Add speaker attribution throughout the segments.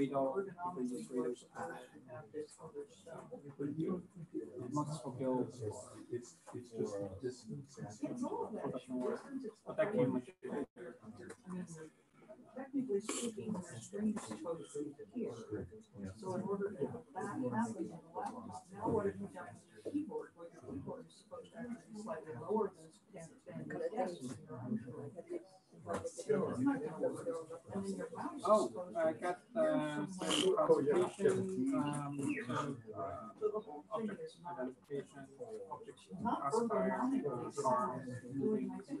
Speaker 1: radar, you can use radars app. Multiple skills,
Speaker 2: It's, it's just this.
Speaker 1: professional work, but that came much later.
Speaker 3: Technically speaking, the screen is supposed to be here. So in order to have that happen on the laptop, now what have you done with your keyboard? Well, your keyboard is supposed to actually be slightly lower than than the
Speaker 1: Oh, I got uh, some classification, um, uh,
Speaker 3: So the whole thing
Speaker 1: object
Speaker 3: is not,
Speaker 1: identification, object
Speaker 3: not
Speaker 1: classifier,
Speaker 3: ergonomically,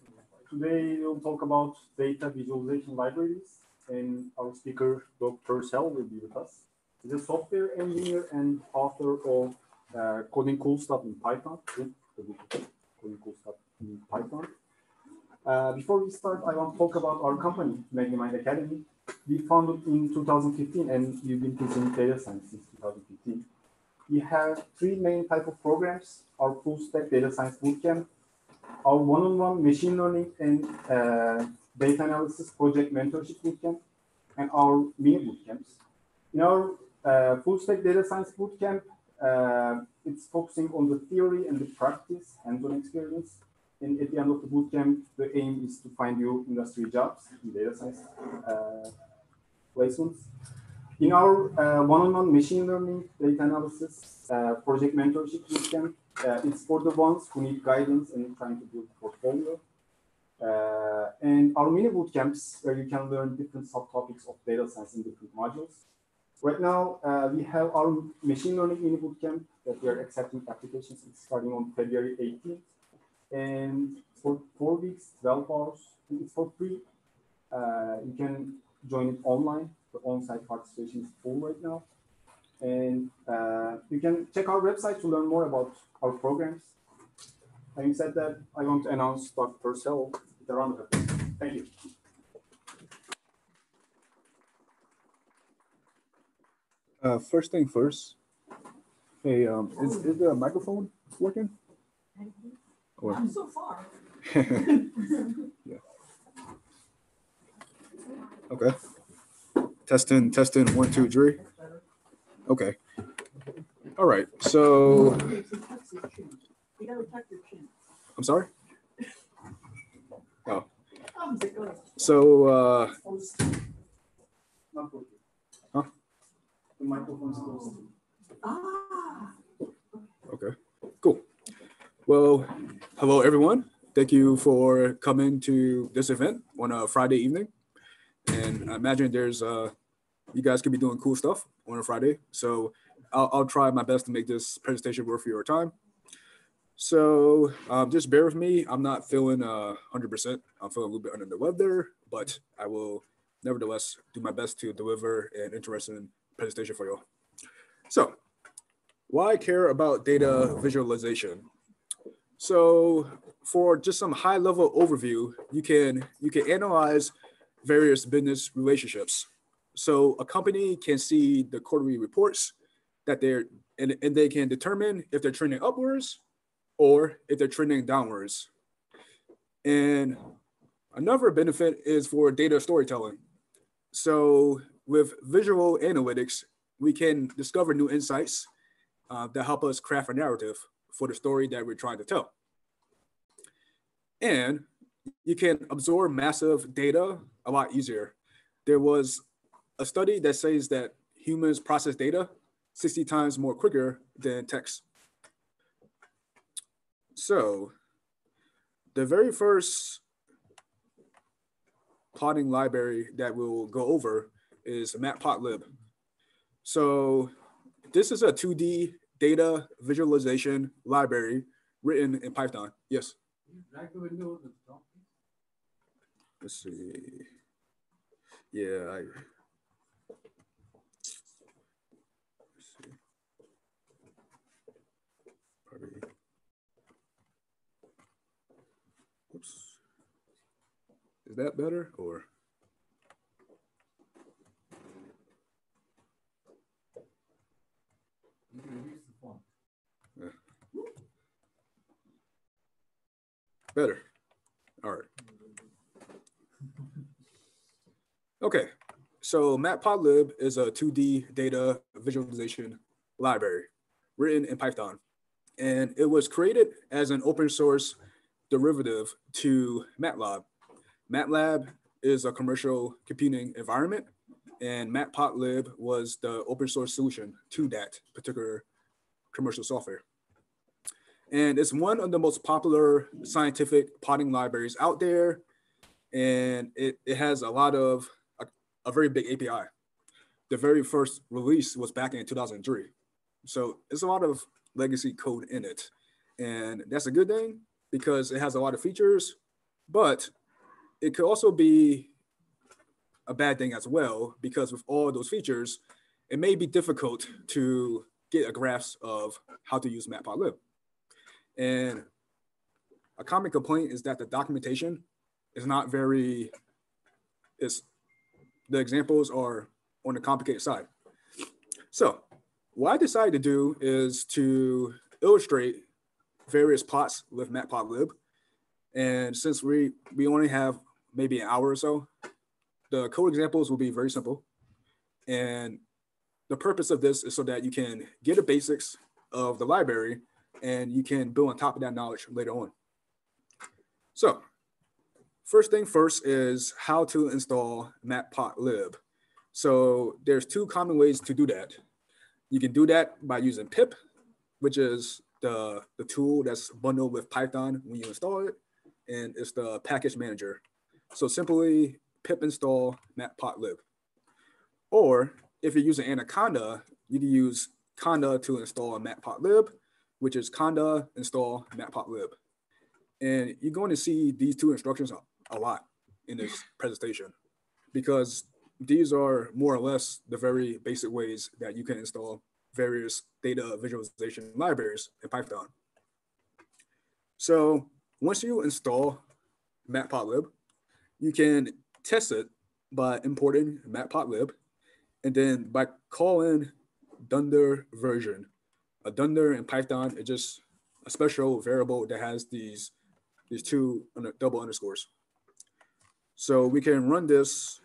Speaker 4: Today we'll talk about data visualization libraries and our speaker, Dr. Sel, will be with us. He's a software engineer and author of uh, Coding Cool Stuff in Python. Coding Cool Stuff in Python. Uh, before we start, I want to talk about our company, Magnimind Academy. We founded in 2015 and we've been teaching data science since 2015. We have three main type of programs, our full stack data science bootcamp, our one-on-one machine learning and uh, data analysis project mentorship bootcamp, and our mini bootcamps. In our uh, full stack data science bootcamp, uh, it's focusing on the theory and the practice, hands-on experience. And at the end of the bootcamp, the aim is to find you industry jobs in data science uh, placements. In our one-on-one machine learning data analysis project mentorship bootcamp, uh, it's for the ones who need guidance and trying to build a portfolio. Uh, and our mini bootcamps where you can learn different subtopics of data science in different modules. Right now, uh, we have our machine learning mini bootcamp that we are accepting applications. It's starting on February 18th. And for four weeks, 12 hours, it's for free. Uh, you can join it online. The on-site participation is full right now. And uh, you can check our website to learn more about our programs. Having said that, I want to announce Dr. Purcell with a round of applause. Thank you.
Speaker 5: Uh, first thing first. Hey, um, is, is the microphone working? Or,
Speaker 3: I'm so far.
Speaker 5: yeah. Okay. Testing, testing, one, two, three. Okay. All right. So. I'm sorry. Oh, so, uh, Huh?
Speaker 4: The microphone's closed.
Speaker 3: Ah.
Speaker 5: Okay, cool. Well, hello everyone. Thank you for coming to this event on a Friday evening. And I imagine there's uh you guys could be doing cool stuff on a Friday. So I'll, I'll try my best to make this presentation worth your time. So um, just bear with me. I'm not feeling uh 100%. I'm feeling a little bit under the weather, but I will nevertheless do my best to deliver an interesting presentation for you. all. So why care about data visualization? So for just some high level overview, you can you can analyze various business relationships. So a company can see the quarterly reports that they're and, and they can determine if they're trending upwards or if they're trending downwards. And another benefit is for data storytelling. So with visual analytics, we can discover new insights uh, that help us craft a narrative for the story that we're trying to tell. And you can absorb massive data a lot easier. There was a study that says that humans process data 60 times more quicker than text. So the very first plotting library that we'll go over is Matplotlib. So this is a 2D data visualization library written in Python. Yes. Let's see. Yeah. I, Sorry.
Speaker 2: Oops. Is that better or?
Speaker 5: Better. All right. Okay, so matplotlib is a 2D data visualization library written in Python. And it was created as an open source derivative to MATLAB. MATLAB is a commercial computing environment, and Matplotlib was the open source solution to that particular commercial software. And it's one of the most popular scientific plotting libraries out there. And it, it has a lot of, a, a very big API. The very first release was back in 2003. So it's a lot of legacy code in it. And that's a good thing because it has a lot of features, but it could also be a bad thing as well because with all those features, it may be difficult to get a grasp of how to use Matplotlib. And a common complaint is that the documentation is not very, it's, the examples are on the complicated side. So what I decided to do is to illustrate various plots with Matplotlib. And since we, we only have maybe an hour or so, the code examples will be very simple. And the purpose of this is so that you can get the basics of the library and you can build on top of that knowledge later on. So first thing first is how to install matplotlib. So there's two common ways to do that. You can do that by using pip, which is the, the tool that's bundled with Python when you install it, and it's the package manager. So simply pip install matplotlib. Or if you're using Anaconda, you can use conda to install matplotlib, which is conda install matplotlib. And you're going to see these two instructions a lot in this presentation because these are more or less the very basic ways that you can install various data visualization libraries in Python. So once you install matplotlib, you can test it by importing matplotlib and then by calling dunder version. A dunder in Python is just a special variable that has these, these two double underscores. So we can run this,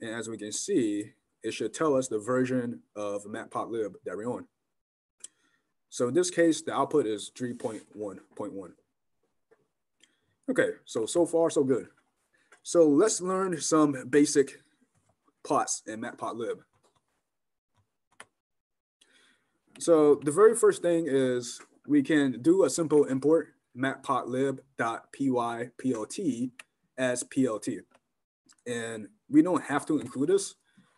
Speaker 5: and as we can see, it should tell us the version of matplotlib that we're on. So in this case, the output is 3.1.1. Okay, so, so far, so good. So let's learn some basic plots in matplotlib. So the very first thing is we can do a simple import matplotlib.pyplot as PLT. And we don't have to include this,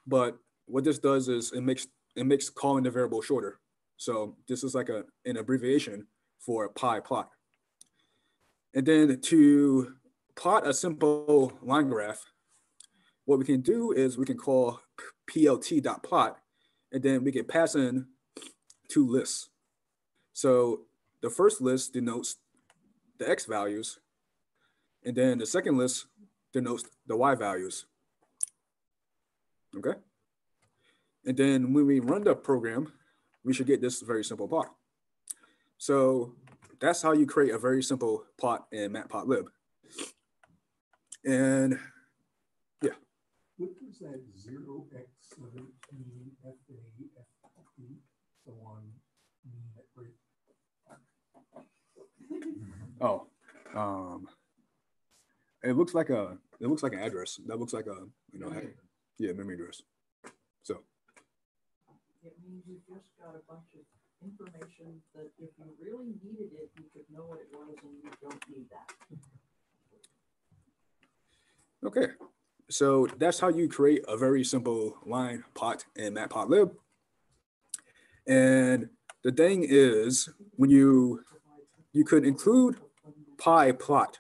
Speaker 5: but what this does is it makes it makes calling the variable shorter. So this is like a, an abbreviation for a pyplot. And then to plot a simple line graph, what we can do is we can call plt.plot, and then we can pass in two lists. So the first list denotes the x values, and then the second list denotes the y values. Okay. And then when we run the program, we should get this very simple plot. So that's how you create a very simple plot in matplotlib. And yeah.
Speaker 2: What was that zero X seventeen F A F B so on mean at break?
Speaker 5: Oh, um, it looks like a it looks like an address. That looks like a you know
Speaker 2: Okay.
Speaker 5: Yeah memory address. So
Speaker 3: It means you just got a bunch of information that if you really needed it, you could know what it was and you don't need that.
Speaker 5: okay, so that's how you create a very simple line plot in matplotlib. And the thing is, when you you could include pyplot,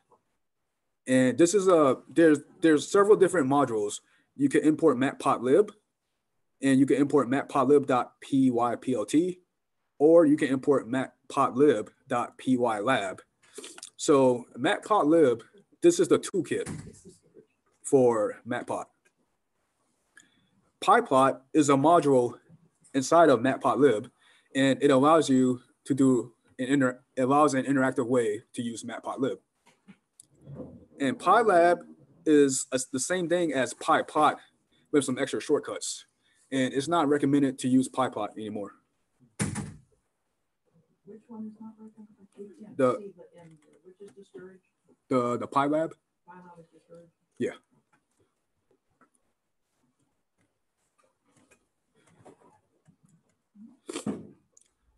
Speaker 5: and this is a there's there's several different modules. You can import matplotlib, and you can import matplotlib.pyplot, or you can import matplotlib.pylab. So matplotlib, this is the toolkit. for Matplot. PyPlot is a module inside of Matplotlib, and it allows you to do an inter allows an interactive way to use Matplotlib. And PyLab is a- the same thing as PyPlot with some extra shortcuts, and it's not recommended to use PyPlot anymore.
Speaker 3: Which one is not recommended?
Speaker 5: The-
Speaker 3: the end there. Which is discouraged?
Speaker 5: The the PyLab,
Speaker 3: Final is discouraged. Yeah.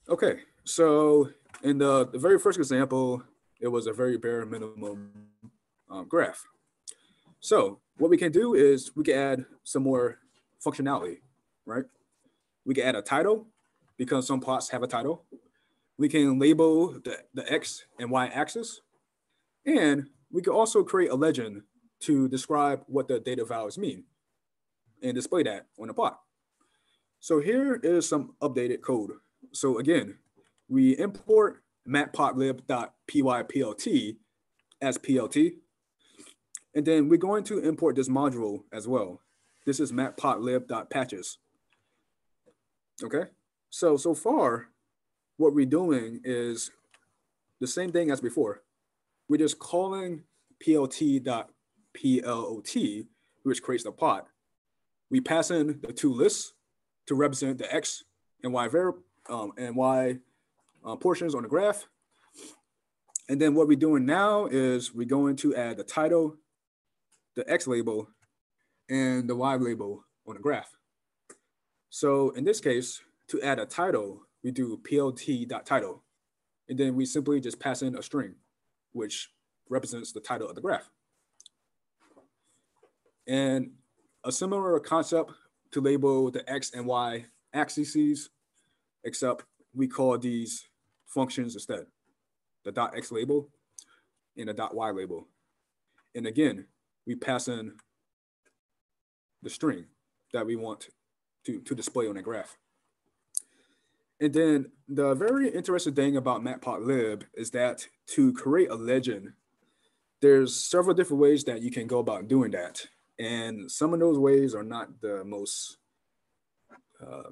Speaker 5: Okay, so in the, the very first example, it was a very bare minimum um, graph. So what we can do is we can add some more functionality, right? We can add a title because some plots have a title. We can label the, the X and Y axis. And we can also create a legend to describe what the data values mean and display that on the plot. So here is some updated code. So again, we import matplotlib.pyplot as PLT. And then we're going to import this module as well. This is matplotlib.patches. Okay, so so far, what we're doing is the same thing as before. We're just calling plt.plot, which creates the plot. We pass in the two lists to represent the x and y var um, and y uh, portions on the graph. And then what we're doing now is we're going to add the title, the x label, and the y label on the graph. So in this case, to add a title, we do plt.title. And then we simply just pass in a string, which represents the title of the graph. And a similar concept to label the X and Y axes, except we call these functions instead, the dot X label and the dot Y label. And again, we pass in the string that we want to, to display on the graph. And then the very interesting thing about matplotlib is that to create a legend, there's several different ways that you can go about doing that. And some of those ways are not the most uh,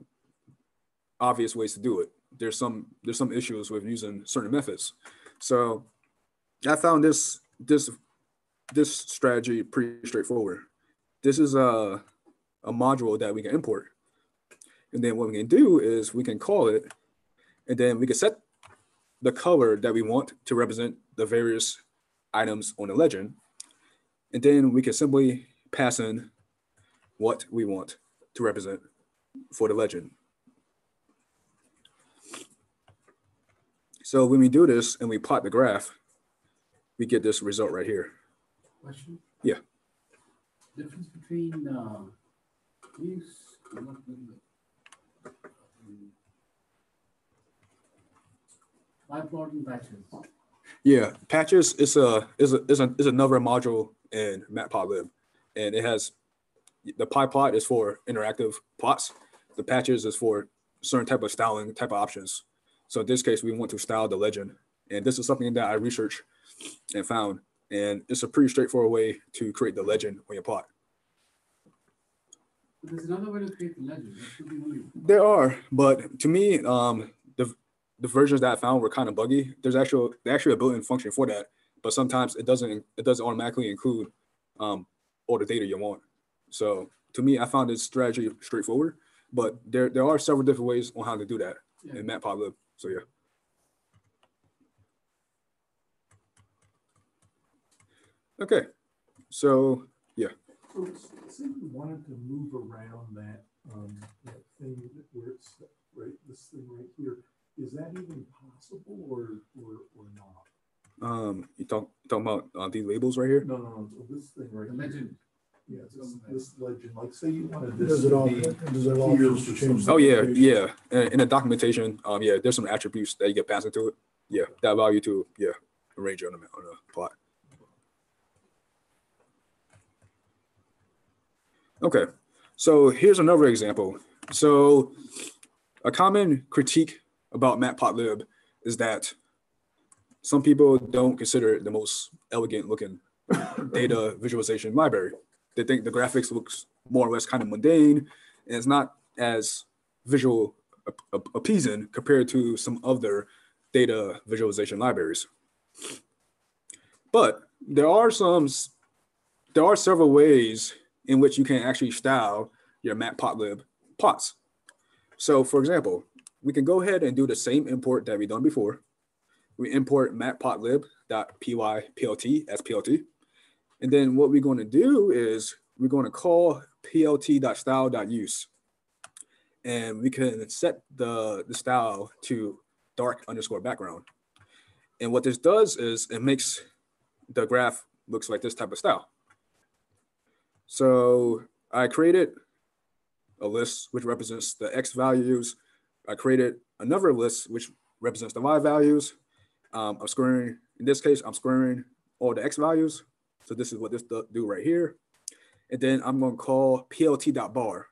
Speaker 5: obvious ways to do it. There's some there's some issues with using certain methods. So I found this this this strategy pretty straightforward. This is a a module that we can import. And then what we can do is we can call it, and then we can set the color that we want to represent the various items on the legend. And then we can simply pass in what we want to represent for the legend. So when we do this and we plot the graph, we get this result right here.
Speaker 6: Question?
Speaker 5: Yeah.
Speaker 6: Difference between, uh, these, I'm not doing it. PyPlot and patches.
Speaker 5: Yeah, patches is a is a is a is another module in Matplotlib, and it has the PyPlot is for interactive plots. The patches is for certain type of styling type of options. So in this case, we want to style the legend, and this is something that I researched and found, and it's a pretty straightforward way to create the legend on your plot.
Speaker 6: There's another way to create the legend. That should be only.
Speaker 5: There are, but to me, um, the the versions that I found were kind of buggy. There's actually there's actually a built-in function for that, but sometimes it doesn't it doesn't automatically include um, all the data you want. So to me, I found this strategy straightforward, but there there are several different ways on how to do that
Speaker 6: Yeah.
Speaker 5: in Matplotlib. So yeah. Okay, so yeah.
Speaker 2: So s- say we wanted to move around that, um, that thing that where it's, right, this thing right here, is that even possible or, or, or not?
Speaker 5: um, you talk talking about uh, these labels right here.
Speaker 2: No, no, no, so this thing right
Speaker 6: The
Speaker 2: here.
Speaker 6: legend.
Speaker 2: Yeah, this, this legend, like say you wanted this
Speaker 7: Does it
Speaker 2: to
Speaker 7: all, does it all change?
Speaker 5: Oh yeah, yeah. In, in the documentation, um, yeah, there's some attributes that you get passed into it. Yeah, that allow you to yeah arrange it on the on the plot. Okay, so here's another example. So a common critique about Matplotlib is that some people don't consider it the most elegant looking data visualization library. they think the graphics looks more or less kind of mundane and it's not as visual ap- ap- appeasing compared to some other data visualization libraries. But there are some, there are several ways in which you can actually style your matplotlib plots. So for example, we can go ahead and do the same import that we've done before. We import matplotlib.pyplot as plt. And then what we're going to do is we're going to call plt.style.use. And we can set the, the style to dark underscore background. And what this does is it makes the graph looks like this type of style. So I created a list which represents the X values. I created another list which represents the Y values. Um, I'm squaring, in this case, I'm squaring all the X values. So this is what this do do right here. And then I'm going to call plt.bar.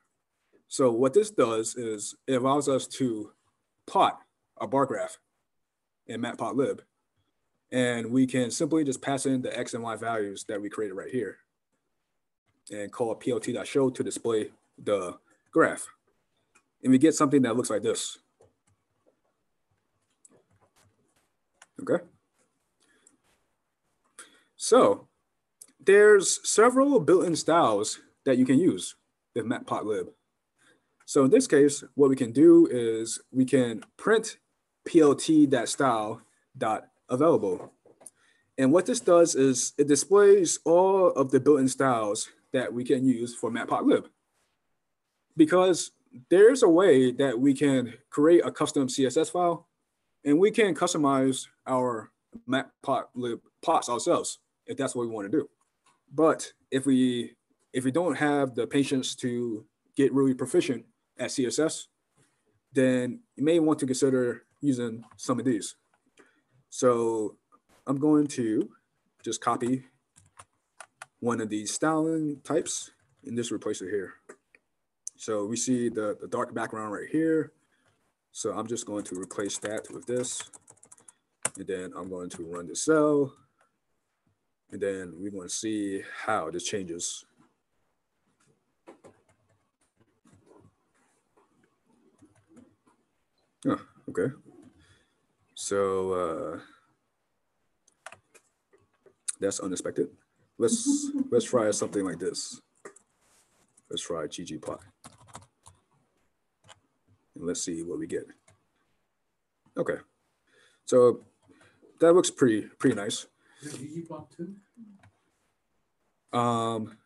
Speaker 5: So what this does is it allows us to plot a bar graph in matplotlib. And we can simply just pass in the X and Y values that we created right here and call plt.show to display the graph. And we get something that looks like this. Okay. So there's several built-in styles that you can use with matplotlib. So in this case, what we can do is we can print plt.style.available. And what this does is it displays all of the built-in styles that we can use for matplotlib. Because there's a way that we can create a custom CSS file and we can customize our matplotlib plots ourselves if that's what we want to do. But if we if we don't have the patience to get really proficient at CSS, then you may want to consider using some of these. So I'm going to just copy one of these styling types and just replace it here. So we see the, the dark background right here. So I'm just going to replace that with this. And then I'm going to run the cell. And then we're going to see how this changes. Oh, okay. So uh, that's unexpected. Let's let's try something like this. Let's try ggplot. And let's see what we get. Okay. So that looks pretty pretty nice.
Speaker 6: Is it ggplot too?
Speaker 5: Um,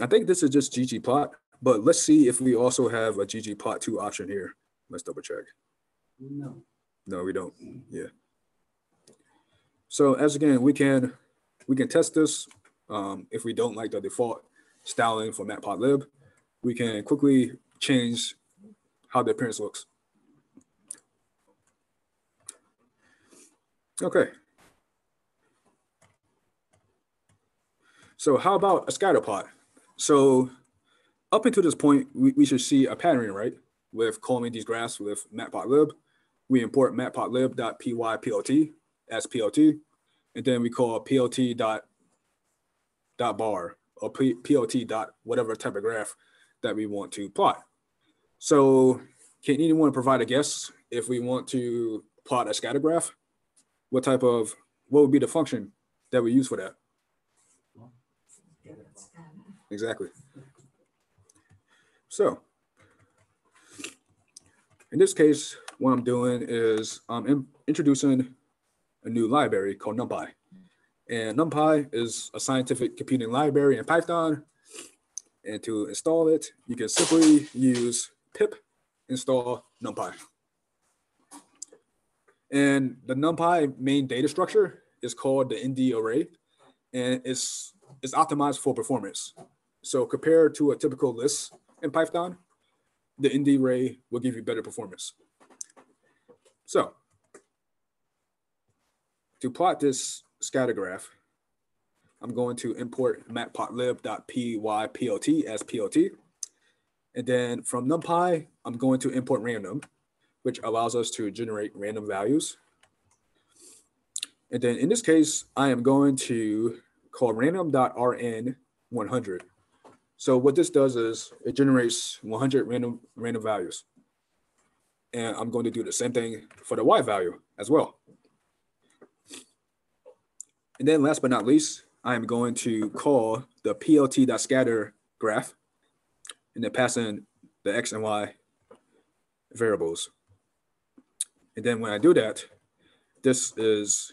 Speaker 5: I think this is just ggplot, but let's see if we also have a ggplot2 option here. Let's double check.
Speaker 6: No.
Speaker 5: No, we don't. Yeah. So as again, we can we can test this. Um, if we don't like the default styling for matplotlib, we can quickly change how the appearance looks. Okay. So how about a scatter plot? So up until this point, we, we should see a pattern, right? With calling these graphs with matplotlib. We import matplotlib.pyplot as plt, and then we call plt dot dot bar or plt dot whatever type of graph that we want to plot. So can anyone provide a guess if we want to plot a scatter graph? What type of what would be the function that we use for that? Exactly. So in this case, what I'm doing is I'm in- introducing a new library called NumPy. And NumPy is a scientific computing library in Python. And to install it, you can simply use pip install NumPy. And the NumPy main data structure is called the ND array, and it's, it's optimized for performance. So compared to a typical list in Python, the ND array will give you better performance. So to plot this scatter graph, I'm going to import matplotlib.pyplot as plt. And then from NumPy, I'm going to import random, which allows us to generate random values. And then in this case, I am going to call random.rn100, So what this does is it generates 100 random random values. And I'm going to do the same thing for the y value as well. And then last but not least, I am going to call the plt.scatter graph and then pass in the x and y variables. And then when I do that, this is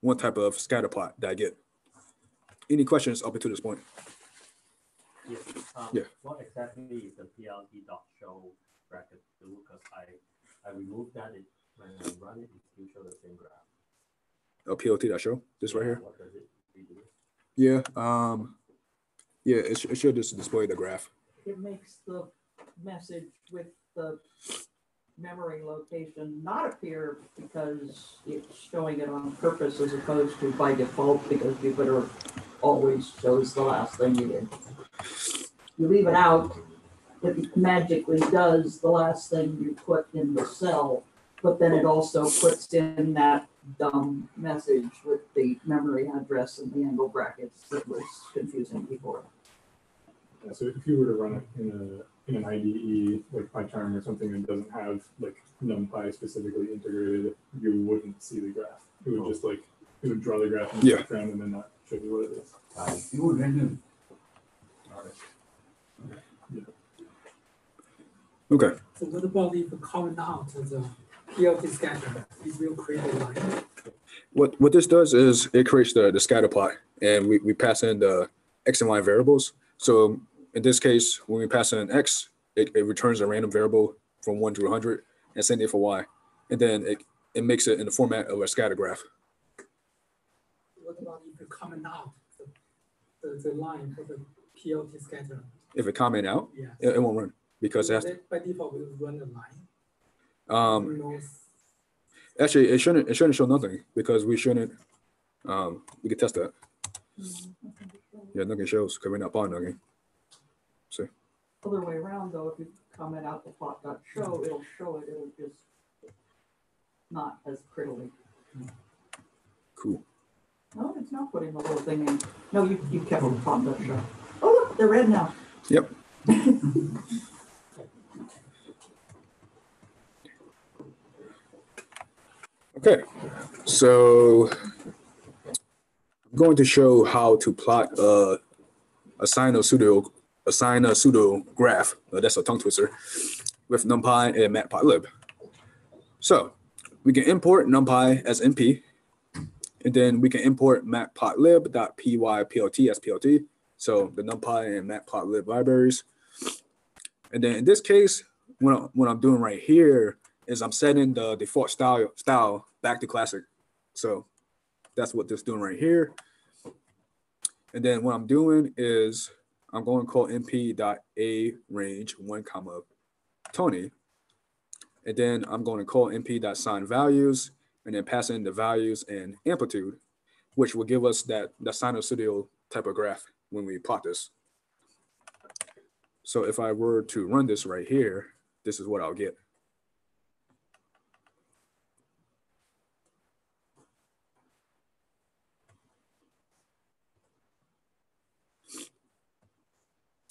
Speaker 5: one type of scatter plot that I get. Any questions up until this point?
Speaker 7: Yes, um,
Speaker 5: Yeah.
Speaker 7: what exactly is the PLT dot show bracket do? Because I, I removed that, it, when I run it, it still show the same graph.
Speaker 5: A plt.show, this right here?
Speaker 7: What does it redo?
Speaker 5: Yeah, um, yeah, it, sh- it should just display the graph.
Speaker 3: It makes the message with the memory location not appear because it's showing it on purpose as opposed to by default because Jupyter always shows the last thing you did. You leave it out, it magically does the last thing you put in the cell, but then it also puts in that dumb message with the memory address and the angle brackets that was confusing before.
Speaker 1: Yeah, so if you were to run it in a, in an IDE, like PyCharm or something that doesn't have like NumPy specifically integrated, you wouldn't see the graph. It would oh. just like, it would draw the graph in the
Speaker 5: Yeah.
Speaker 1: background and then not show you what it is.
Speaker 6: You would random.
Speaker 5: Okay,
Speaker 8: So what about if you comment out the PLT scatter, it will create a line?
Speaker 5: what, what this does is it creates the, the scatter plot and we, we pass in the x and y variables. So in this case, when we pass in an x, it, it returns a random variable from one to 100 and same thing for y. And then it, it makes it in the format of a scatter graph.
Speaker 8: What about if you comment out the, the, the line for the PLT scatter?
Speaker 5: If it comment out,
Speaker 8: Yeah.
Speaker 5: it, it won't run because that's,
Speaker 8: That By default, it will run a line.
Speaker 5: Um? Actually, it shouldn't. It shouldn't show nothing because we shouldn't. Um, we can test that. Yeah, nothing shows because we're not buying nothing. See.
Speaker 3: Other way around though, if you comment out the plot dot show, it'll show it, it'll just not as prettily.
Speaker 5: Cool.
Speaker 3: No, it's not putting the whole thing in. No, you, you kept the plot dot show. Oh, look, they're red now.
Speaker 5: Yep. Okay, so I'm going to show how to plot uh, a a sine or pseudo graph. Uh, that's a tongue twister with NumPy and Matplotlib. So we can import NumPy as NP, and then we can import matplotlib.pyplot as PLT. So the NumPy and Matplotlib libraries. And then in this case, what, I, what I'm doing right here is I'm setting the default style style back to classic. So that's what this doing right here. And then what I'm doing is I'm going to call np.a range one comma Tony. And then I'm going to call np.sin values and then pass in the values and amplitude, which will give us that, that sinusoidal type of graph when we plot this. So if I were to run this right here, this is what I'll get.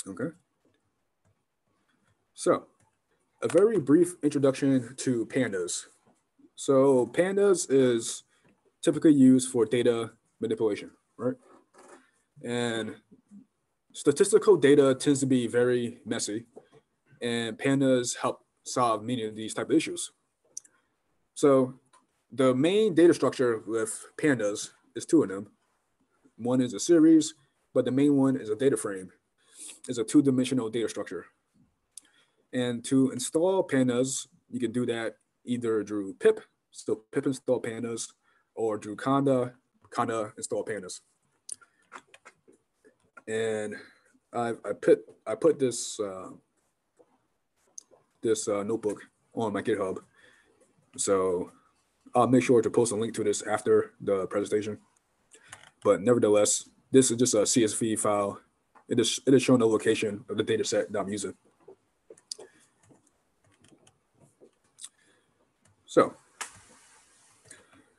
Speaker 5: Okay. So a very brief introduction to pandas. So pandas is typically used for data manipulation, right? And statistical data tends to be very messy and pandas help solve many of these type of issues. So the main data structure with pandas is two of them. One is a series, but the main one is a data frame. It's a two-dimensional data structure. And to install pandas, you can do that either through pip, so pip install pandas, or through conda, conda install pandas. And I, I put I put this uh, this uh, notebook on my GitHub, so I'll make sure to post a link to this after the presentation. But nevertheless, this is just a CSV file. It is it is showing the location of the data set that I'm using. So,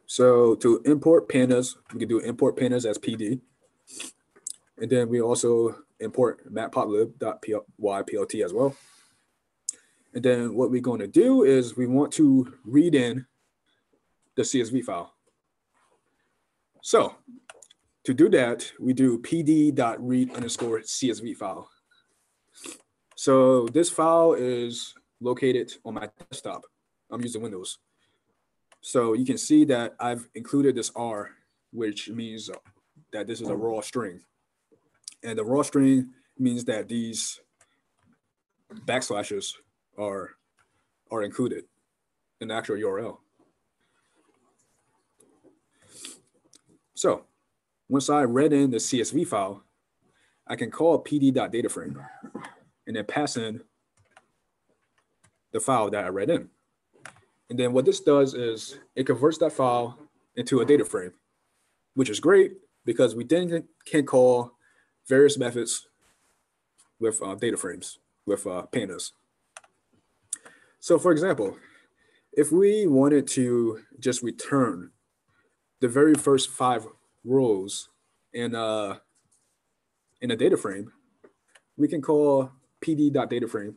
Speaker 5: so to import pandas, we can do import pandas as PD. And then we also import matplotlib.pyplot as well. And then what we're going to do is we want to read in the CSV file. So to do that, we do pd.read underscore CSV file. So this file is located on my desktop. I'm using Windows. So you can see that I've included this R, which means that this is a raw string. And the raw string means that these backslashes are, are included in the actual URL. So once I read in the CSV file, I can call pd.dataframe and then pass in the file that I read in. And then what this does is it converts that file into a data frame, which is great because we then can call various methods with uh, data frames, with uh, pandas. So for example, if we wanted to just return the very first five rows in, a, in a data frame, we can call pd.dataframe.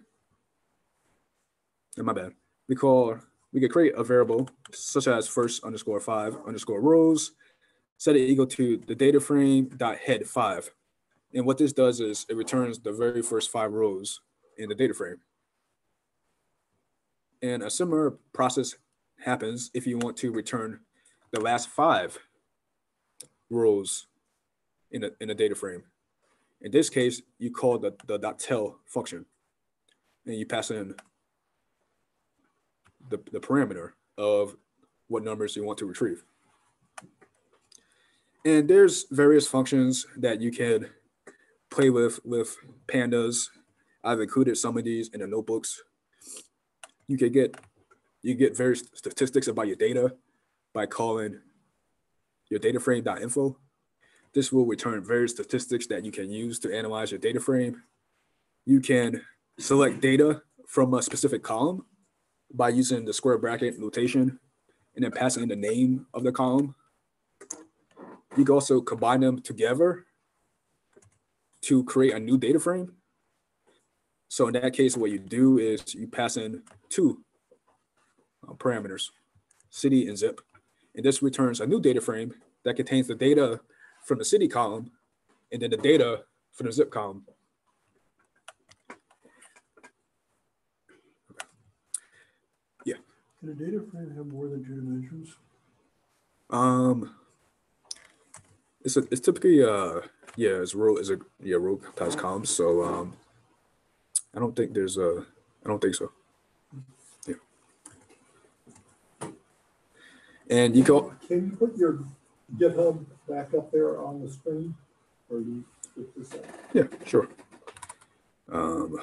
Speaker 5: And my bad. We call we could create a variable such as first underscore five underscore rows, set it equal to the data frame dot head five. And what this does is it returns the very first five rows in the data frame. And a similar process happens if you want to return the last five rows in a, in a data frame. In this case, you call the, the .tail function and you pass in the, the parameter of what numbers you want to retrieve. And there's various functions that you can play with with pandas. I've included some of these in the notebooks. You can get you get various statistics about your data by calling your data frame.info. This will return various statistics that you can use to analyze your data frame. You can select data from a specific column by using the square bracket notation and then passing in the name of the column. You can also combine them together to create a new data frame. So in that case, what you do is you pass in two uh, parameters, city and zip. And this returns a new data frame that contains the data from the city column and then the data from the zip column. Yeah.
Speaker 2: Can a data frame have more than two dimensions?
Speaker 5: Um, it's a, it's typically uh yeah it's row is a yeah row times columns. So um, I don't think there's a I don't think so. Yeah. And you go.
Speaker 2: Can you put your GitHub back up there on the screen? Or do you skip this out?
Speaker 5: Yeah, sure. Um.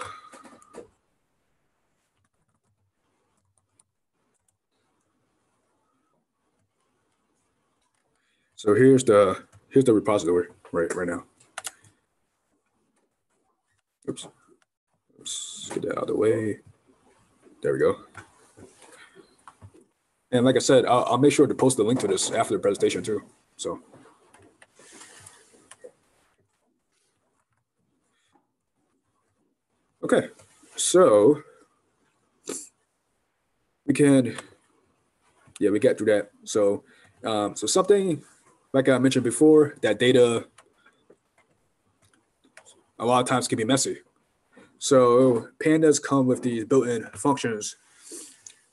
Speaker 5: So here's the here's the repository right right now. Oops. Let's get that out of the way. There we go. And like I said, I'll, I'll make sure to post the link to this after the presentation too. So. Okay, so we can, yeah, we get through that. So, um, so something like I mentioned before, that data a lot of times can be messy. So pandas come with these built-in functions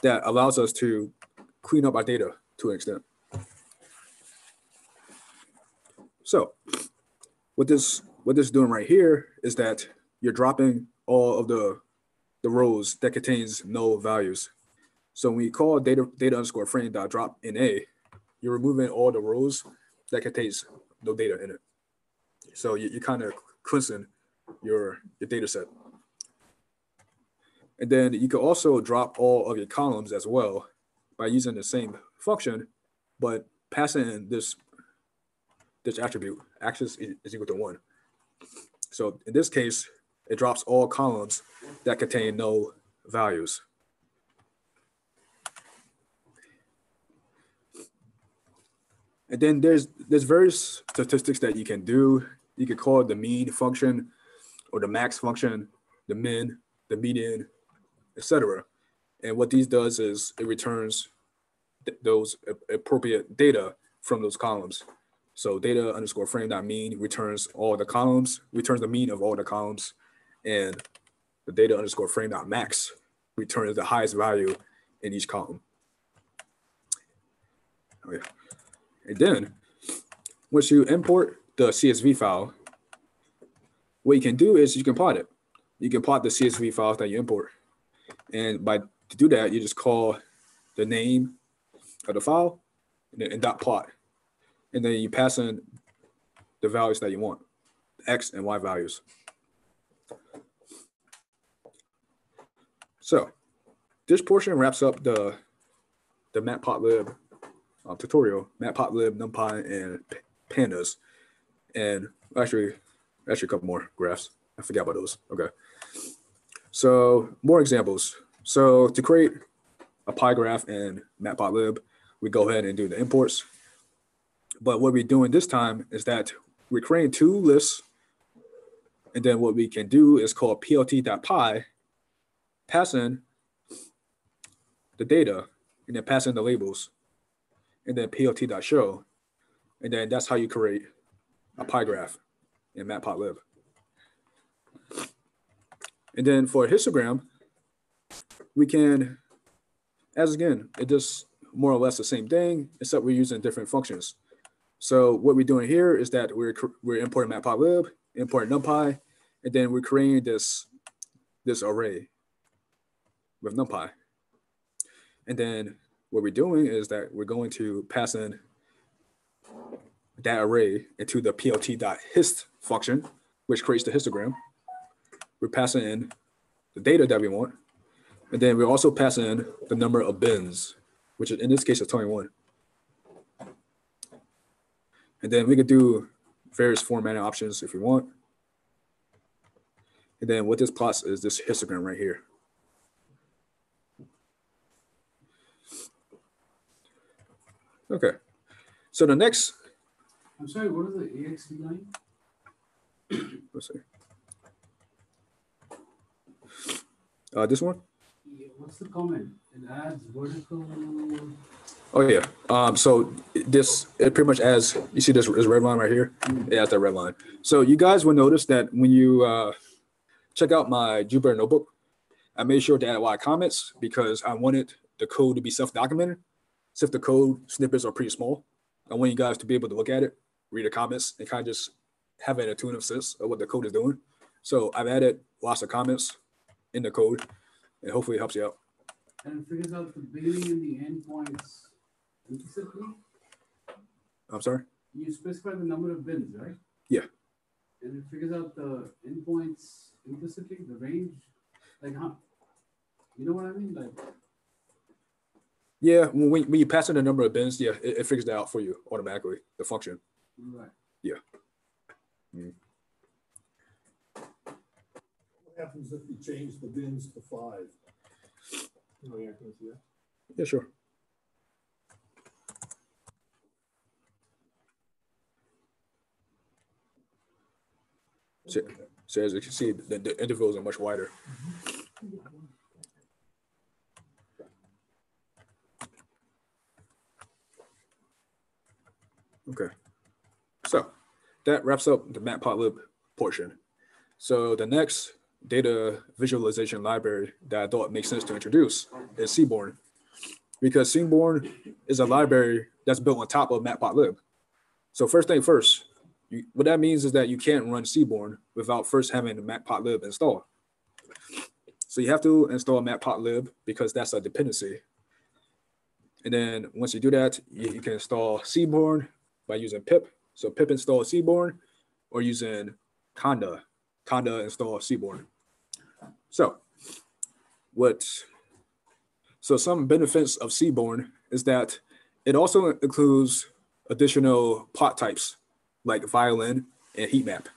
Speaker 5: that allows us to clean up our data to an extent. So what this what this is doing right here is that you're dropping all of the the rows that contains no values. So when you call data data underscore frame dot dropna, you're removing all the rows that contains no data in it. So you, you kind of cleansing your, your data set. And then you can also drop all of your columns as well by using the same function, but passing in this, this attribute, axis is equal to one. So in this case, it drops all columns that contain no values. And then there's there's various statistics that you can do. You can call it the mean function. or the max function, the min, the median, etc. And what these does is it returns th- those appropriate data from those columns. So data underscore frame dot mean returns all the columns, returns the mean of all the columns, and the data underscore frame dot max returns the highest value in each column. Oh, yeah. And then once you import the CSV file, what you can do is you can plot it. You can plot the CSV files that you import. And by to do that, you just call the name of the file and and dot plot. And then you pass in the values that you want, X and Y values. So this portion wraps up the the matplotlib uh, tutorial, matplotlib, numpy, and pandas. And actually, actually a couple more graphs. I forgot about those. Okay. So more examples. So to create a pie graph in matplotlib, we go ahead and do the imports. But what we're doing this time is that we're creating two lists. And then what we can do is call plt.pie, pass in the data, and then pass in the labels, and then plt.show. And then that's how you create a pie graph in matplotlib. And then for a histogram, we can, as again, it does more or less the same thing, except we're using different functions. So what we're doing here is that we're we're importing matplotlib, importing numpy, and then we're creating this this array with numpy. And then what we're doing is that we're going to pass in that array into the plt.hist function, which creates the histogram. We're passing in the data that we want. And then we're also passing in the number of bins, which is in this case is 21. And then we could do various formatting options if we want. And then what this plots is this histogram right here. Okay. So the next,
Speaker 6: I'm sorry, what is the axvline?
Speaker 5: let's see. Uh, this one?
Speaker 6: What's the comment? It adds vertical.
Speaker 5: Oh yeah. Um, so this it pretty much adds. you see this, this red line right here. It has that red line. So you guys will notice that when you uh, check out my Jupyter notebook, I made sure to add a lot of comments because I wanted the code to be self-documented. So if the code snippets are pretty small, I want you guys to be able to look at it, read the comments, and kind of just have an intuitive sense of what the code is doing. So I've added lots of comments in the code, and hopefully it helps you out.
Speaker 6: And it figures out the beginning and the end points implicitly.
Speaker 5: I'm sorry.
Speaker 6: You specify the number of bins, right?
Speaker 5: Yeah.
Speaker 6: And it figures out the endpoints implicitly, the range, like how, you know what I mean? Like,
Speaker 5: Yeah, when, when you pass in the number of bins, yeah, it, it figures that out for you automatically, the function.
Speaker 6: right.
Speaker 2: What mm. Happens if you change the bins to five?
Speaker 1: Oh, yeah, can see that?
Speaker 5: Yeah, sure. So, so as you can see, the, the intervals are much wider. Okay. So that wraps up the matplotlib portion. So the next data visualization library that I thought makes sense to introduce is Seaborn. Because Seaborn is a library that's built on top of Matplotlib. So first thing first, you, what that means is that you can't run Seaborn without first having Matplotlib installed. So you have to install Matplotlib because that's a dependency. And then once you do that, you, you can install Seaborn by using pip. So pip install Seaborn or using conda, conda install Seaborn. So what so some benefits of Seaborn is that it also includes additional plot types like violin and heat map.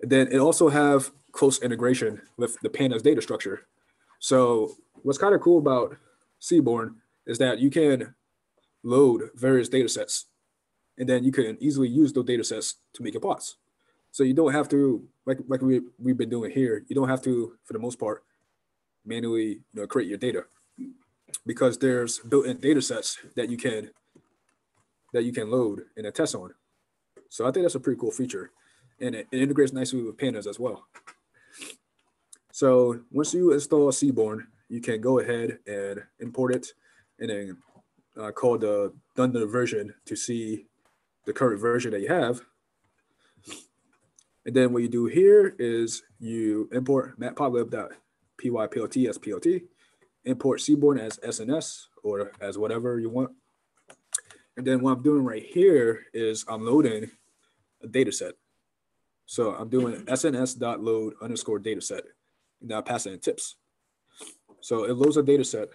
Speaker 5: And then it also have close integration with the pandas data structure. So what's kind of cool about Seaborn is that you can load various data sets and then you can easily use those data sets to make your plots. So you don't have to, like, like we, we've been doing here, you don't have to, for the most part, manually, you know, create your data. Because there's built-in data sets that you can, that you can load and test on. So I think that's a pretty cool feature. And it, it integrates nicely with pandas as well. So once you install Seaborn, you can go ahead and import it and then uh, call the dunder version to see the current version that you have. And then what you do here is you import matplotlib.pyplot as PLT, import Seaborn as SNS or as whatever you want. And then what I'm doing right here is I'm loading a data set. So I'm doing sns.load underscore data set. Now I pass in tips. So it loads a data set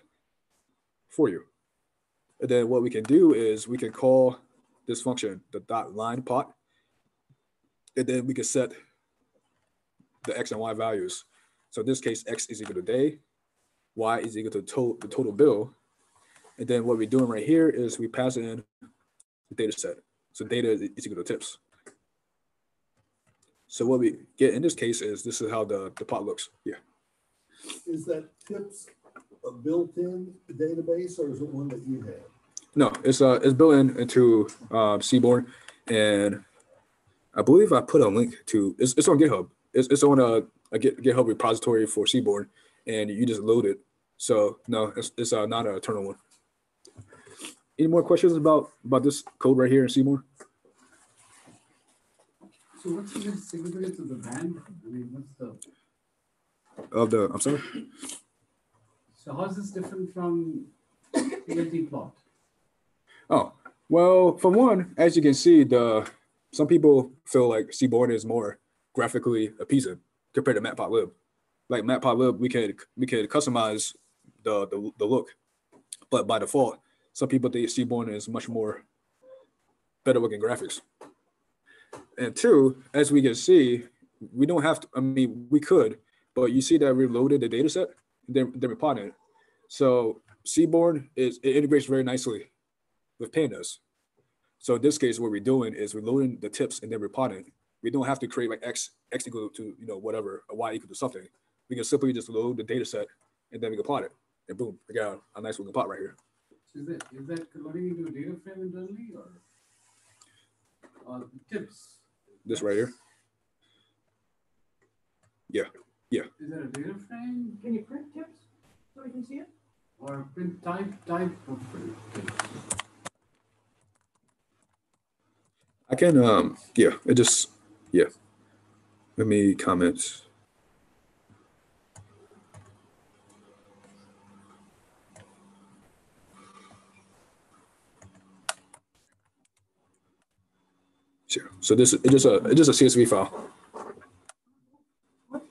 Speaker 5: for you. And then what we can do is we can call this function the dot lineplot. And then we can set the x and y values. So in this case, x is equal to day, y is equal to the total bill. And then what we're doing right here is we pass in the data set. So data is equal to tips. So what we get in this case is this is how the, the pot looks. Yeah.
Speaker 2: Is that tips a built-in database or is it one that you have?
Speaker 5: No, it's uh it's built in into uh, Seaborn, and I believe I put a link to it's, it's on GitHub. It's, it's on a, a Git, GitHub repository for Seaborn, and you just load it. So no, it's, it's uh, not a eternal one. Any more questions about about this code right here in Seaborn?
Speaker 6: So what's the significance of the band? I mean, what's the,
Speaker 5: Of the I'm sorry.
Speaker 6: so how is this different from PLT plot?
Speaker 5: Oh, well, for one, as you can see, the some people feel like Seaborn is more graphically appeasing compared to Matplotlib. Like Matplotlib, we could we could customize the, the the look, but by default, some people think Seaborn is much more better looking graphics. And two, as we can see, we don't have to. I mean, we could, but you see that we loaded the data set, then then we plotted it. So Seaborn is it integrates very nicely with pandas. So in this case, what we're doing is we're loading the tips and then we're plotting. We don't have to create like x x equal to you know whatever or y equal to something. We can simply just load the data set and then we can plot it, and boom, we got a nice looking plot right here.
Speaker 6: So is that, is that loading into a data frame internally or? Uh, tips,
Speaker 5: This right here. Yeah. Yeah.
Speaker 6: Is that a data frame
Speaker 3: Can you print tips so we can see it?
Speaker 6: or print type, type of print? tips?
Speaker 5: I can um yeah, it just yeah. Let me comment. Sure. So this it just a it just a CSV file.
Speaker 3: Not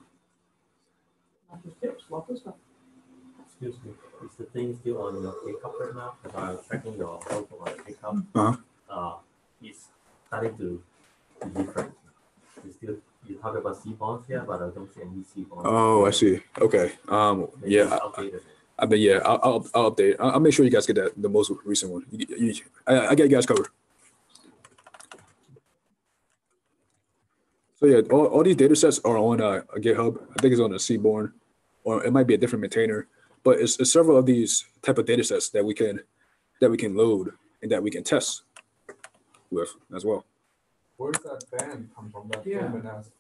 Speaker 3: just tips, lots of stuff.
Speaker 7: Excuse me, is the thing still on your pickup right now? Because I was checking your photo on pickup.
Speaker 5: Uh-huh.
Speaker 7: Uh, it's starting to be different. You still, you talk about C bonds here, but I don't see any C bonds.
Speaker 5: Oh, I see. Okay. Um
Speaker 7: Maybe
Speaker 5: yeah, I, bet yeah, I'll, I'll I'll update. I'll, I'll make sure you guys get that the most recent one. You, you, I, I get you guys covered. So yeah, all, all these data sets are on uh, a GitHub. I think it's on a Seaborn, or it might be a different maintainer. But it's, it's several of these type of data sets that we can that we can load and that we can test with as well.
Speaker 9: Where's that band come from? That
Speaker 6: Yeah.
Speaker 9: Roman has.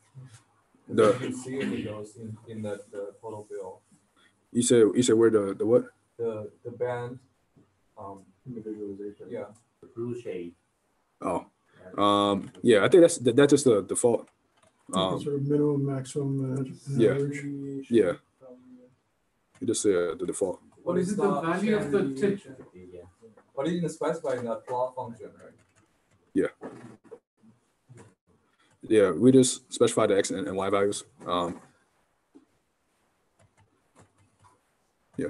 Speaker 5: The-
Speaker 9: You see it goes in, in that the total bill.
Speaker 5: You said you said where the the what?
Speaker 9: The, the band, um,
Speaker 1: in the visualization.
Speaker 9: yeah,
Speaker 7: The blue shade.
Speaker 5: Oh, um, yeah. I think that's that, that's just the default. Um,
Speaker 10: sort of minimum, maximum. uh,
Speaker 5: yeah.
Speaker 10: average.
Speaker 5: yeah, just uh, the default.
Speaker 6: What
Speaker 9: But
Speaker 6: is
Speaker 9: it's
Speaker 6: it the value of the
Speaker 9: standard
Speaker 6: tip?
Speaker 9: deviation.
Speaker 7: Yeah.
Speaker 9: but you can specify in that plot function, right?
Speaker 5: Yeah, Yeah, we just specify the x and, and y values. Um, yeah.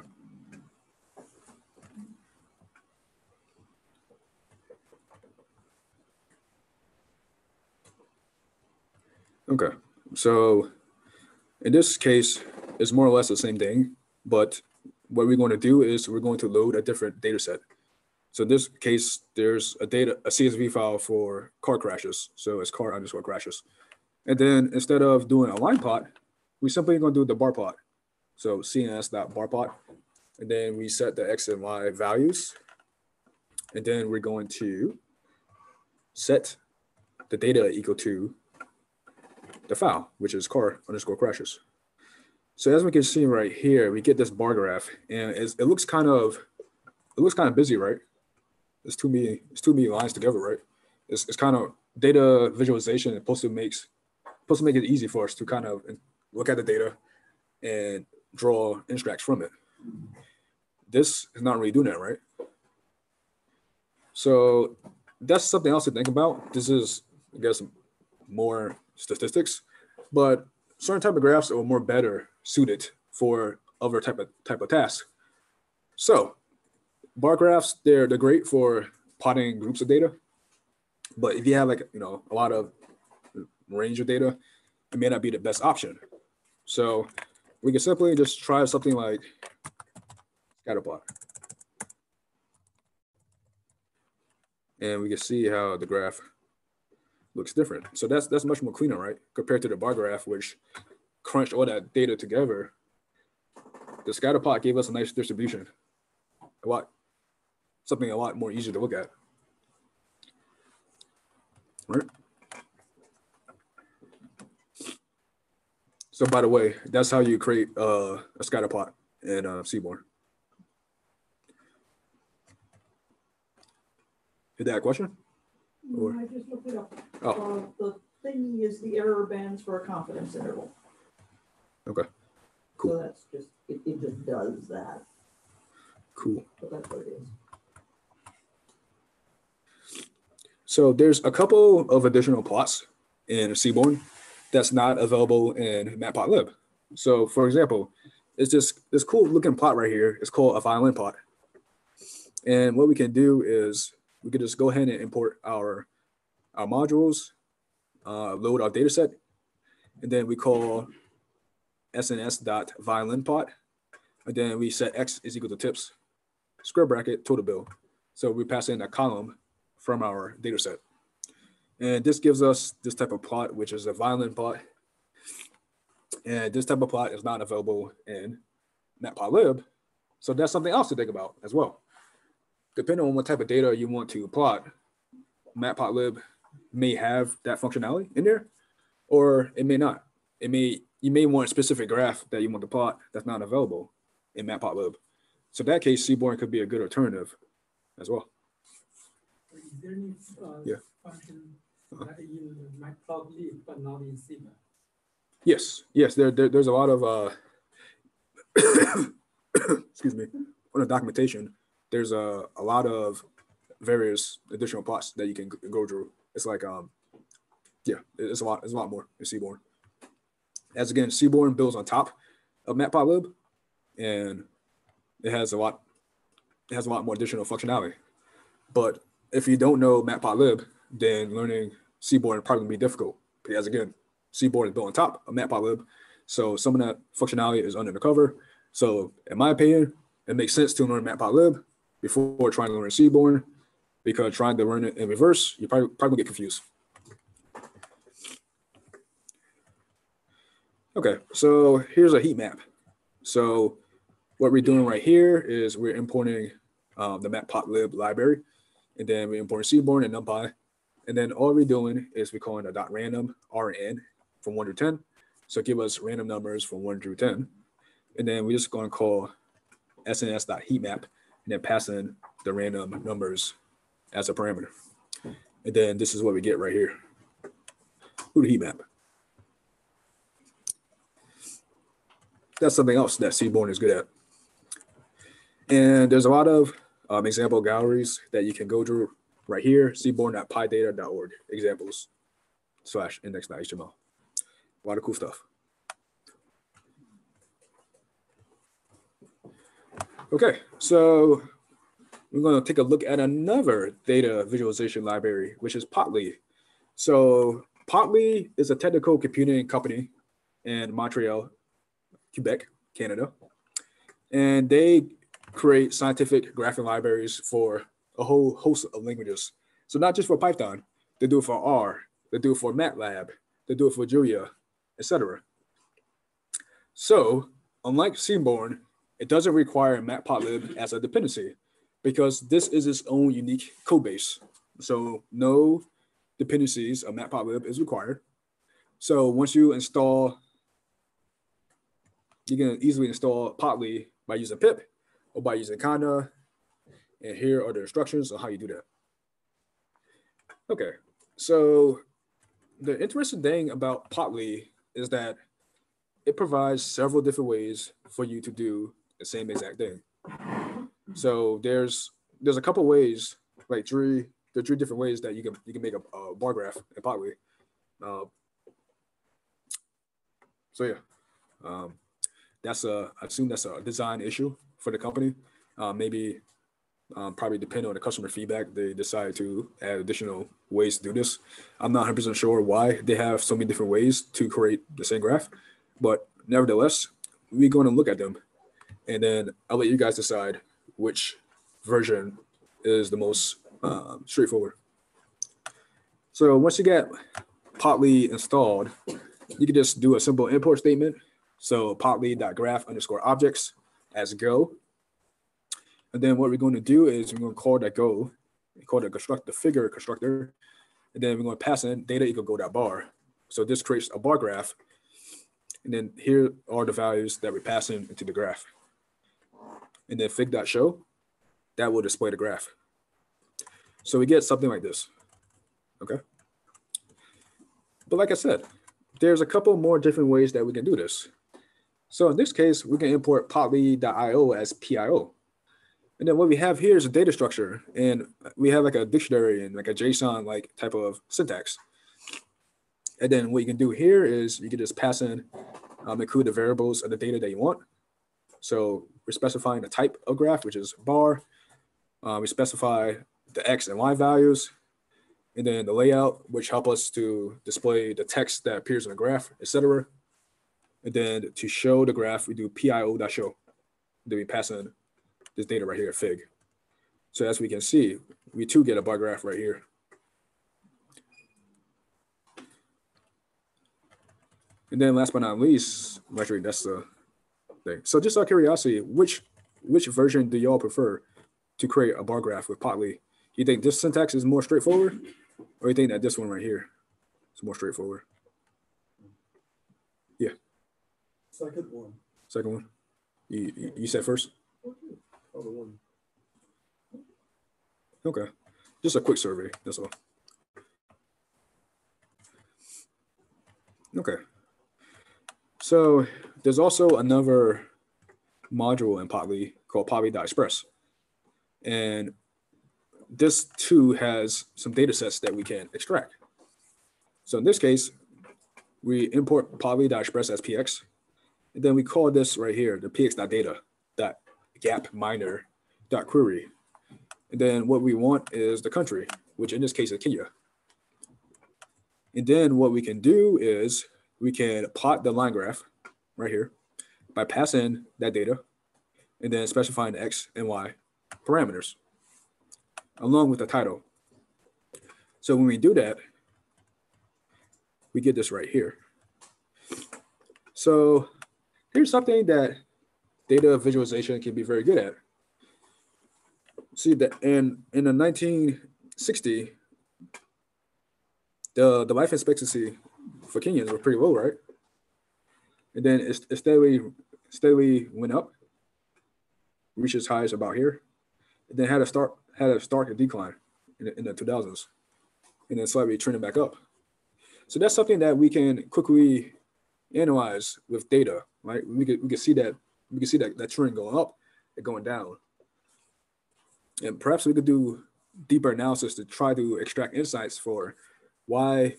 Speaker 5: Okay, so in this case, it's more or less the same thing, but what we're going to do is we're going to load a different data set. So in this case, there's a data, a CSV file for car crashes. So it's car underscore crashes. And then instead of doing a line plot, we simply gonna do the bar plot. So SNS dot bar plot, and then we set the X and Y values. And then we're going to set the data equal to the file, which is car underscore crashes. So as we can see right here, we get this bar graph and it looks kind of, it looks kind of busy, right? It's too many, it's too many lines together, right? It's, it's kind of data visualization is supposed to makes, supposed to make it easy for us to kind of look at the data and draw extracts from it. This is not really doing that, right? So that's something else to think about. This is, I guess, more statistics, but certain type of graphs are more better suited for other type of type of tasks. So bar graphs, they're they're great for plotting groups of data, but if you have like you know a lot of range of data, it may not be the best option. So we can simply just try something like scatter plot. And we can see how the graph looks different. So that's that's much more cleaner, right? Compared to the bar graph, which crunched all that data together. The scatter plot gave us a nice distribution. A lot, something a lot more easier to look at. Right? So by the way, that's how you create uh, a scatter plot in uh, Seaborn. Is that question? Or-
Speaker 3: I just looked it up.
Speaker 5: Oh.
Speaker 3: Uh, the thingy is the error bands for a confidence interval.
Speaker 5: Okay, Cool.
Speaker 3: So that's just, it, it just does that,
Speaker 5: cool.
Speaker 3: but that's what it is.
Speaker 5: So there's a couple of additional plots in Seaborn that's not available in Matplotlib. So for example, it's this this cool looking plot right here. It's called a violin plot. And what we can do is we can just go ahead and import our our modules, uh, load our data set, and then we call sns.violin plot. And then we set x is equal to tips, square bracket, total bill. So we pass in a column from our data set. And this gives us this type of plot, which is a violin plot. And this type of plot is not available in Matplotlib. So that's something else to think about as well. Depending on what type of data you want to plot, Matplotlib may have that functionality in there, or it may not. It may you may want a specific graph that you want to plot that's not available in Matplotlib. So in that case, Seaborn could be a good alternative as well.
Speaker 8: Is there any uh,
Speaker 5: Yeah.
Speaker 8: function that in Matplotlib but not in Seaborn?
Speaker 5: Yes, yes, there, there there's a lot of uh excuse me, on the documentation, there's a, a lot of various additional plots that you can go through. It's like um yeah, it's a lot, it's a lot more in Seaborn. As again, Seaborn builds on top of Matplotlib and it has a lot it has a lot more additional functionality. But if you don't know Matplotlib, then learning Seaborn probably be difficult because again, Seaborn is built on top of Matplotlib. So some of that functionality is under the cover. So in my opinion, it makes sense to learn Matplotlib before trying to learn Seaborn because trying to learn it in reverse, you probably probably get confused. Okay, so here's a heat map. So what we're doing right here is we're importing um, the matplotlib library, and then we import Seaborn and NumPy. And then all we're doing is we're calling a dot random rn from one to 10. So give us random numbers from one through 10. And then we're just going to call sns.heatmap and then pass in the random numbers as a parameter. And then this is what we get right here. Who the heat map. That's something else that Seaborn is good at. And there's a lot of um, example galleries that you can go through right here, seaborn.pydata.org, examples slash index.html. A lot of cool stuff. Okay, so we're going to take a look at another data visualization library, which is Plotly. So Plotly is a technical computing company in Montreal, Quebec, Canada. And they create scientific graphing libraries for a whole host of languages. So not just for Python, they do it for R, they do it for MATLAB, They do it for Julia, etc. So, unlike Seaborn, it doesn't require matplotlib as a dependency because this is its own unique code base. So no dependencies of matplotlib is required. So once you install, you can easily install Plotly by using pip by using conda. And here are the instructions on how you do that. Okay, so the interesting thing about Plotly is that it provides several different ways for you to do the same exact thing. So there's there's a couple ways, like three, there are three different ways that you can you can make a, a bar graph in Plotly. Uh, so yeah, um, that's a I assume that's a design issue for the company. Uh, maybe um, probably depending on the customer feedback, they decide to add additional ways to do this. I'm not 100% sure why they have so many different ways to create the same graph, but nevertheless, we're going to look at them and then I'll let you guys decide which version is the most um, straightforward. So once you get Plotly installed, you can just do a simple import statement. So plotly.graph underscore objects as go. And then what we're going to do is we're going to call that go, call the construct the figure constructor, and then we're going to pass in data equal go dot bar. So this creates a bar graph. And then here are the values that we pass in into the graph. And then fig dot show, that will display the graph. So we get something like this. Okay. But like I said, there's a couple more different ways that we can do this. So in this case, we can import plotly.io as PIO. And then what we have here is a data structure, and we have like a dictionary and like a JSON like type of syntax. And then what you can do here is you can just pass in, um, include the variables of the data that you want. So we're specifying the type of graph, which is bar. Uh, we specify the X and Y values, and then the layout, which help us to display the text that appears in the graph, etc. And then to show the graph, we do pio.show. Then we pass in this data right here, fig. So as we can see, we too get a bar graph right here. And then last but not least, actually that's the thing. So just out of curiosity, which which version do y'all prefer to create a bar graph with Plotly? You think this syntax is more straightforward, or you think that this one right here is more straightforward? Yeah.
Speaker 2: Second one.
Speaker 5: Second one. You you, you said first.
Speaker 2: Other one.
Speaker 5: Okay. Just a quick survey. That's all. Okay. So there's also another module in Plotly called Plotly.express. And this too has some data sets that we can extract. So in this case, we import Plotly.express as px, and then we call this right here, the px.data, dot gapminder dot query. And then what we want is the country, which in this case is Kenya. And then what we can do is we can plot the line graph right here by passing that data and then specifying the X and Y parameters along with the title. So when we do that, we get this right here. So here's something that data visualization can be very good at. See that in in the 1960, the the life expectancy for Kenyans were pretty low, right? And then it, it steadily steadily went up, reached its highs about here, and then had a start had a stark decline in the, in the 2000s, and then slightly trending back up. So that's something that we can quickly analyze with data, right? We could we can see that we can see that that trend going up and going down, and perhaps we could do deeper analysis to try to extract insights for why,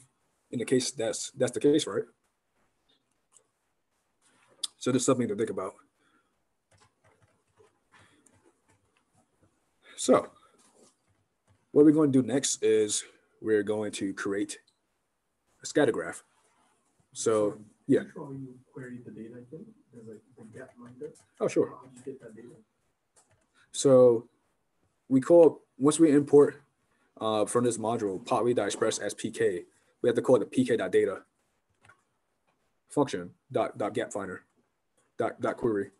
Speaker 5: in the case that's that's the case, right? So there's something to think about. So what we're going to do next is we're going to create a scatter graph. So yeah.
Speaker 2: Control you query the data, think, there's like the gapminder.
Speaker 5: Oh, sure.
Speaker 2: How do you get that data?
Speaker 5: So we call, once we import uh, from this module, plotly.express as PK, we have to call it the pk.data. function dot dot gapminder dot dot query,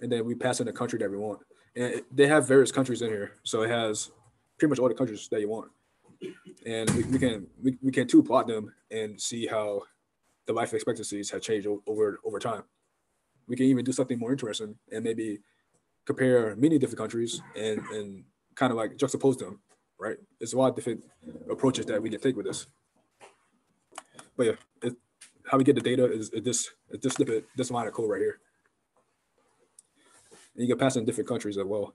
Speaker 5: and then we pass in the country that we want. And they have various countries in here, so it has pretty much all the countries that you want. And we, we can we, we can too plot them and see how the life expectancies have changed over over time. We can even do something more interesting and maybe compare many different countries and and kind of like juxtapose them, right? It's a lot of different approaches that we can take with this. But yeah, it, how we get the data is, is this is this snippet, this line of code right here. And you can pass in different countries as well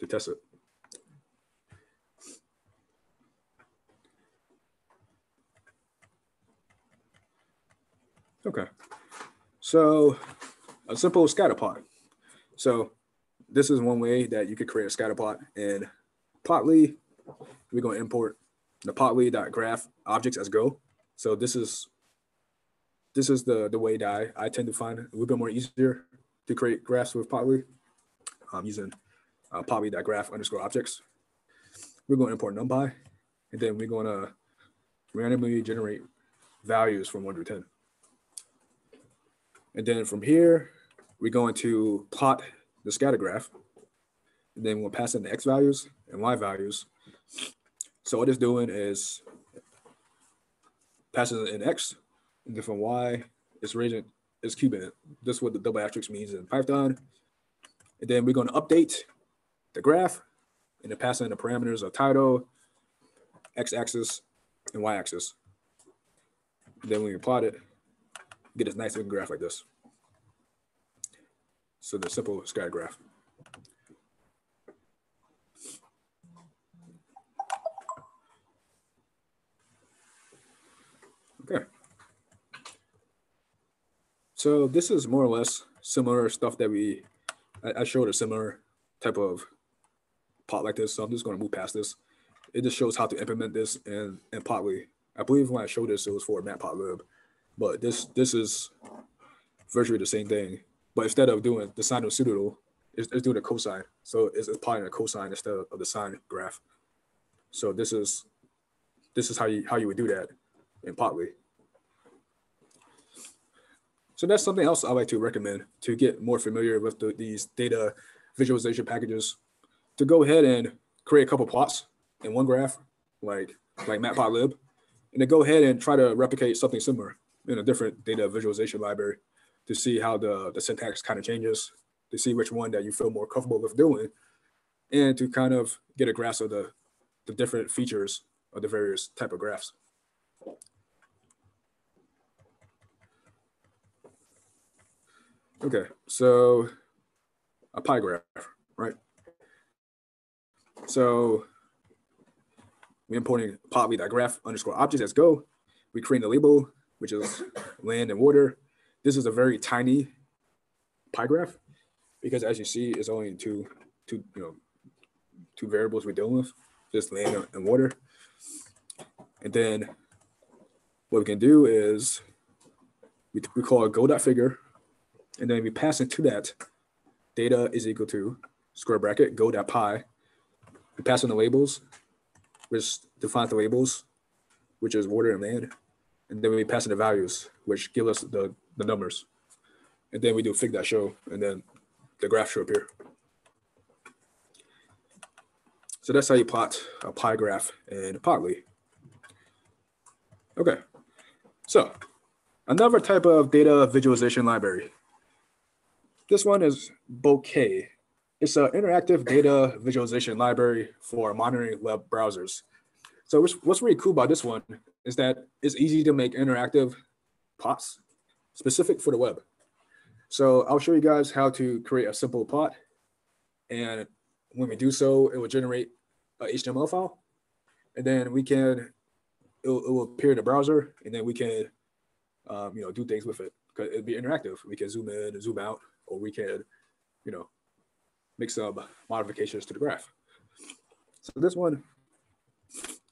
Speaker 5: to test it. Okay, so a simple scatter plot. So this is one way that you could create a scatter plot in Plotly. We're going to import the plotly.graph objects as Go. So this is this is the the way that I, I tend to find a little bit more easier to create graphs with Plotly. Using uh, plotly.graph underscore objects. We're going to import NumPy, and then we're going to randomly generate values from one to ten. And then from here, we're going to plot the scatter graph. And then we'll pass in the x values and y values. So what it's doing is passing in x, and then from y, it's raising, it's cubing it. This is what the double asterisk means in Python. And then we're going to update the graph and then pass in the parameters of title, x-axis, and y-axis. And then we plot it, get this nice looking graph like this. So the simple scatter graph. Okay. So this is more or less similar stuff that we, I, showed a similar type of plot like this. So I'm just going to move past this. It just shows how to implement this in, in Plotly. I believe when I showed this, it was for Matplotlib, but this this is virtually the same thing. But instead of doing the sine of pseudo, it's, it's doing a cosine. So it's applying a cosine instead of the sine graph. So this is this is how you how you would do that in Plotly. So that's something else I like to recommend to get more familiar with the, these data visualization packages. To go ahead and create a couple plots in one graph, like like Matplotlib, and then go ahead and try to replicate something similar in a different data visualization library to see how the, the syntax kind of changes, to see which one that you feel more comfortable with doing, and to kind of get a grasp of the, the different features of the various type of graphs. Okay, so a pie graph, right? So we're importing plotly.graph underscore objects as go. We create a label, which is land and water. This is a very tiny pie graph because as you see, it's only two, two, you know, two variables we're dealing with, just land and water. And then what we can do is we, we call a go.figure, and then we pass into that data is equal to square bracket go.Pie. We pass in the labels, which defines the labels, which is water and land. And then we pass in the values, which give us the, the numbers. And then we do fig.show, and then the graph should appear. So that's how you plot a pie graph in Plotly. Okay, so another type of data visualization library. This one is Bokeh. It's an interactive data visualization library for monitoring web browsers. So what's really cool about this one is that it's easy to make interactive plots specific for the web. So I'll show you guys how to create a simple plot. And when we do so, it will generate a HTML file. And then we can, it will, it will appear in the browser and then we can, um, you know, do things with it because it'll be interactive. We can zoom in and zoom out, or we can, you know, make some modifications to the graph. So this one,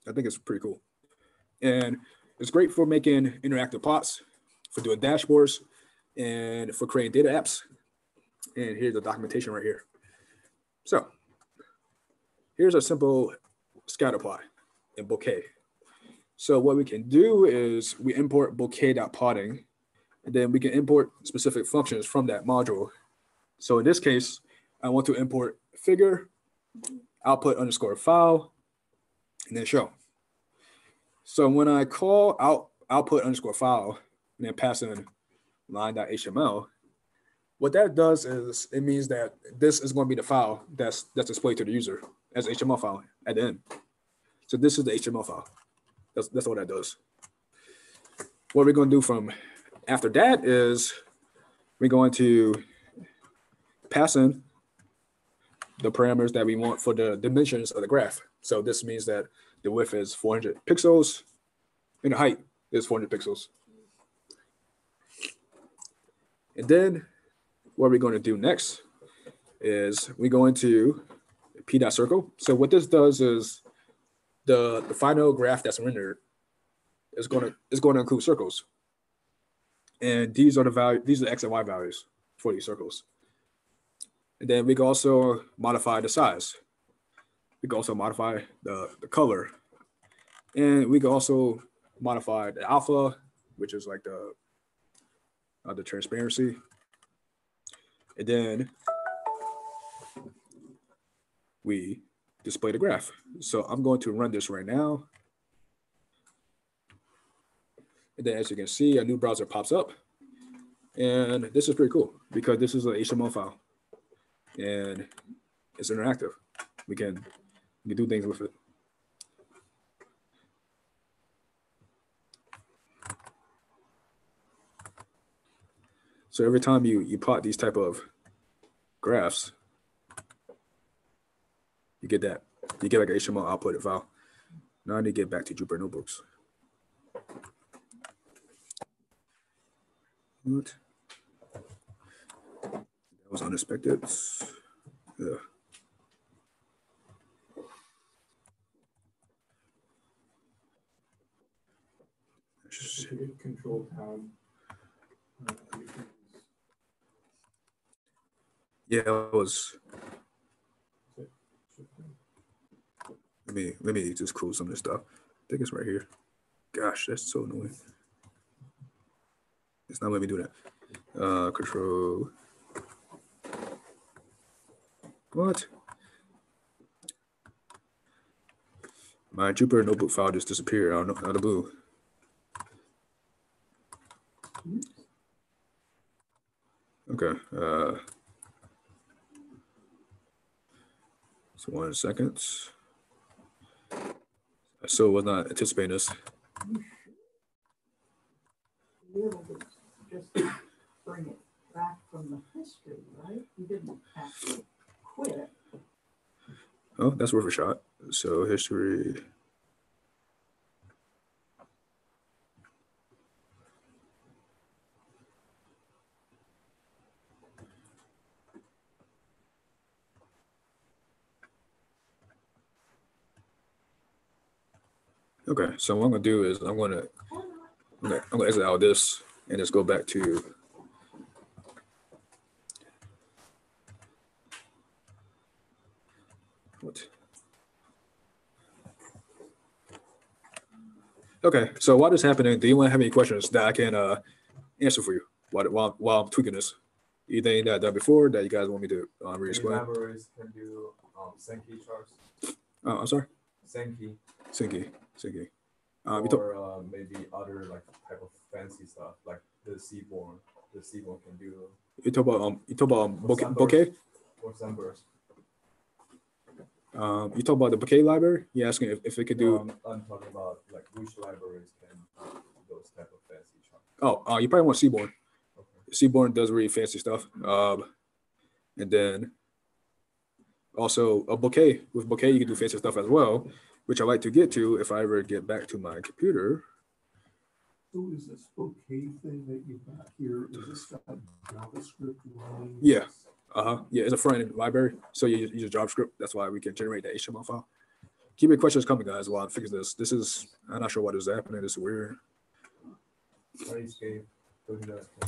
Speaker 5: I think it's pretty cool. And it's great for making interactive plots, for doing dashboards, and for creating data apps. And here's the documentation right here. So here's a simple scatter plot in Bokeh. So what we can do is we import bokeh.plotting, And then we can import specific functions from that module. So in this case, I want to import figure, output underscore file, and then show. So when I call out output underscore file and then pass in line.html, what that does is it means that this is going to be the file that's that's displayed to the user as HTML file at the end. So this is the HTML file. That's that's all that does. What we're going to do from after that is we're going to pass in the parameters that we want for the dimensions of the graph. So this means that the width is 400 pixels and the height is 400 pixels. And then what we're going to do next is we go into p dot circle. So what this does is the, the final graph that's rendered is going to is going to include circles. And these are the value, these are the x and y values for these circles. And then we can also modify the size. We can also modify the, the color. And we can also modify the alpha, which is like the uh, the transparency. And then we display the graph. So I'm going to run this right now. And then as you can see, a new browser pops up. And this is pretty cool because this is an HTML file and it's interactive. We can, we can do things with it. So every time you, you plot these type of graphs, you get that. You get like an HTML output file. Now I need to get back to Jupyter Notebooks. What? That was unexpected. Yeah.
Speaker 1: You hit control tab. uh,
Speaker 5: Yeah, it was. Let me let me just close some of this stuff. I think it's right here. Gosh, that's so annoying. It's not letting me do that. Uh, control. What? My Jupyter notebook file just disappeared out of, out of blue. Okay. Uh, so one second. I still was not anticipating this.
Speaker 3: Just bring it back from the history, right? You didn't actually quit.
Speaker 5: Oh, that's worth a shot. So history. Okay, so what I'm gonna do is I'm gonna I'm gonna, exit out this and just go back to what? Okay, so while this is happening, do anyone have any questions that I can uh, answer for you while, while, while I'm tweaking this? Anything that I've done before that you guys want me to uh, re-explain?
Speaker 9: Libraries can do um, Sankey charts,
Speaker 5: Oh, I'm sorry,
Speaker 9: Sankey,
Speaker 5: Sinky, You talk,
Speaker 9: or uh, maybe other like type of fancy stuff like the Seaborn. The Seaborn can do
Speaker 5: you talk about um, you talk about um,
Speaker 9: Bokeh,
Speaker 5: Bokeh.
Speaker 9: or Sunburst.
Speaker 5: Um, you talk about the Bokeh library. You asking if, if it could do.
Speaker 9: Um, I'm talking about like which libraries can do those type of fancy charts.
Speaker 5: Oh, uh, you probably want Seaborn.
Speaker 9: Okay.
Speaker 5: Seaborn does really fancy stuff. Um, and then also a Bokeh with Bokeh, you can do fancy stuff as well, which I like to get to if I ever get back to my computer.
Speaker 2: So is this Bokeh thing that you got here, is this got JavaScript running?
Speaker 5: Yeah. Uh huh. Yeah, it's a front end library, so you use- use JavaScript. That's why we can generate the HTML file. Keep your questions coming, guys. While I fix this, this is I'm not sure what is happening. it's weird.
Speaker 9: Try escape. Go to that.
Speaker 10: I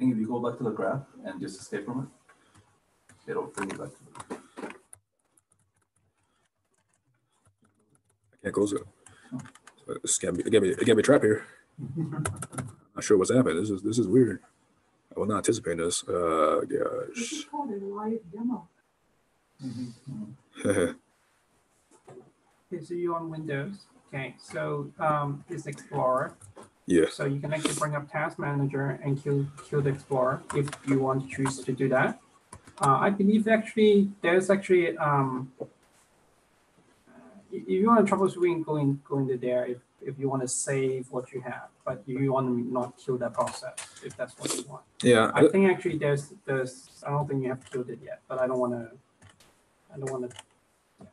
Speaker 10: think if you go back to the graph and just escape from it, it'll bring you back to it.
Speaker 5: I can't close it. So It's got me, it got me, it got me trapped here. Not sure what's happening. This is this is weird. I was not anticipating this. Uh,
Speaker 3: This
Speaker 5: gosh.
Speaker 3: is called a live demo.
Speaker 11: Okay, so you're on Windows. Okay, so um, it's Explorer.
Speaker 5: yeah.
Speaker 11: So you can actually bring up Task Manager and kill kill the Explorer if you want to choose to do that. Uh, I believe actually there's actually um, if you want to troubleshooting, go in go into there if, if you want to save what you have, but you want to not kill that process if that's what you want.
Speaker 5: Yeah.
Speaker 11: I think actually there's there's I don't think you have killed it yet, but I don't want to. I don't want to.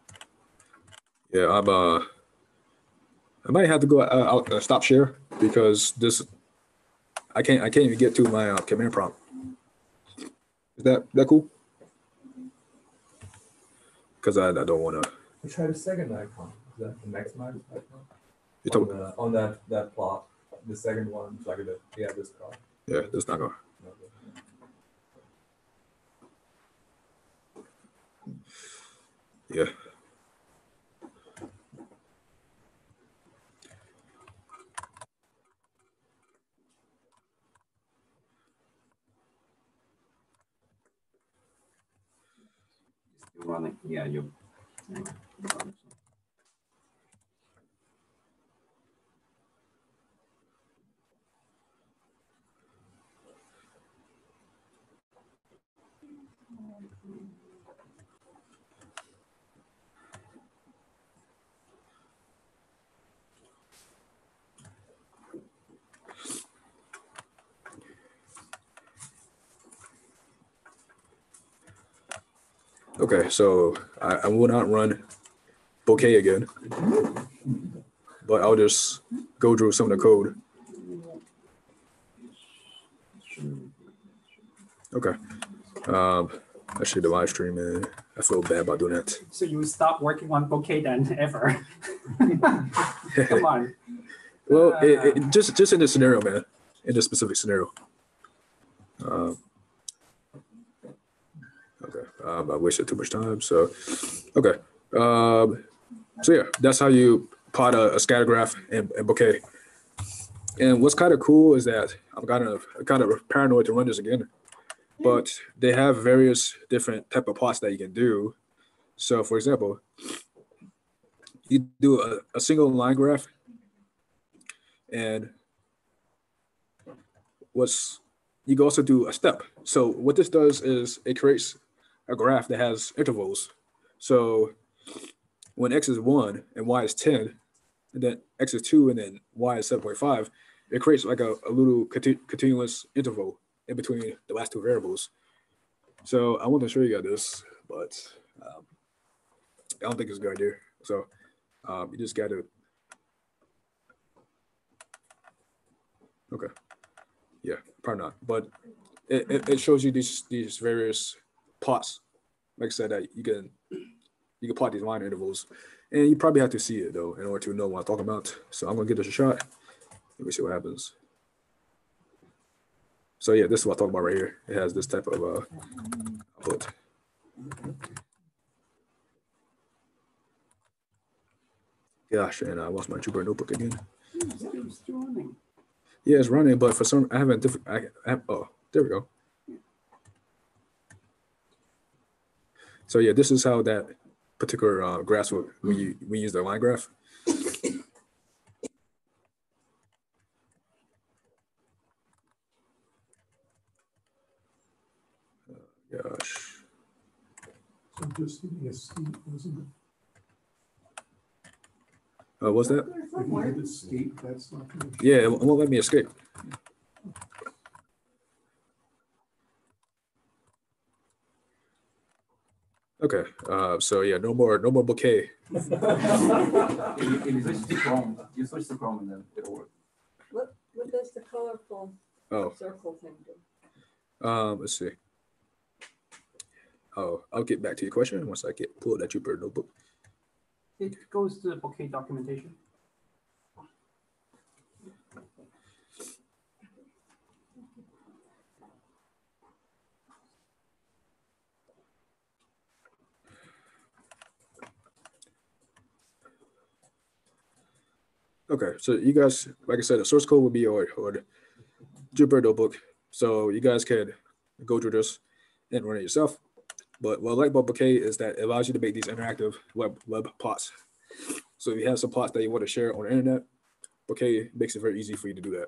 Speaker 5: Yeah, I'm uh I might have to go uh, out uh, stop share because this I can't I can't even get to my uh, command prompt. Is that that cool? Because I, I don't want to.
Speaker 9: We try the second icon. Is that the maximize icon?
Speaker 5: You
Speaker 9: On,
Speaker 5: talk,
Speaker 9: the, on that that plot, the second one, like the yeah, this car.
Speaker 5: yeah, that's not gonna. Yeah.
Speaker 11: Still running. Yeah, you.
Speaker 5: Okay, so I, I will not run Bokeh again, but I'll just go through some of the code. Okay. Um, actually, the live stream, man, I feel bad about doing that.
Speaker 11: So you stop working on Bokeh then ever? Come on.
Speaker 5: Well, it, it, just just in this scenario, man, in this specific scenario. Um, okay, um, I wasted too much time. So, okay, um, so yeah, that's how you plot a, a scatter graph and, and Bokeh. And what's kind of cool is that I'm kind of kind of paranoid to run this again, but they have various different type of plots that you can do. So, for example, you do a, a single line graph and what's you can also do a step. So what this does is it creates a graph that has intervals. So when x is one and y is 10, and then x is two and then y is 7.5, it creates like a, a little conti- continuous interval in between the last two variables. So I want to show you guys this, but um, I don't think it's a good idea. So um, you just got to Okay. Yeah, probably not. But it, it, it shows you these these various plots. Like I said, that you can you can plot these line intervals, and you probably have to see it though in order to know what I'm talking about. So I'm gonna give this a shot. Let me see what happens. So yeah, this is what I'm talking about right here. It has this type of uh output. Gosh, and I lost my Jupyter notebook again. Yeah, it's running, but for some, I haven't different. I, I have, oh, there we go. So yeah, this is how that particular uh, graph will we we use the line graph. Uh, Gosh,
Speaker 2: So just hitting escape, wasn't it?
Speaker 5: uh, what's that?
Speaker 2: If you hit escape, that's not gonna.
Speaker 5: Yeah, it won't let me escape. Okay, uh, so yeah, no more, no more Bokeh.
Speaker 10: If you, if you switch to Chrome, you switch to Chrome and then it'll work.
Speaker 3: What, what does the colorful
Speaker 5: Oh,
Speaker 3: circle thing do?
Speaker 5: um, let's see. Oh, I'll get back to your question once I get pull that Jupyter notebook.
Speaker 11: It goes to the Bokeh documentation.
Speaker 5: Okay, so you guys, like I said, the source code will be or the, Jupyter notebook, so you guys can go through this and run it yourself. But what I like about Bokeh is that it allows you to make these interactive web web plots. So if you have some plots that you want to share on the internet, Bokeh makes it very easy for you to do that.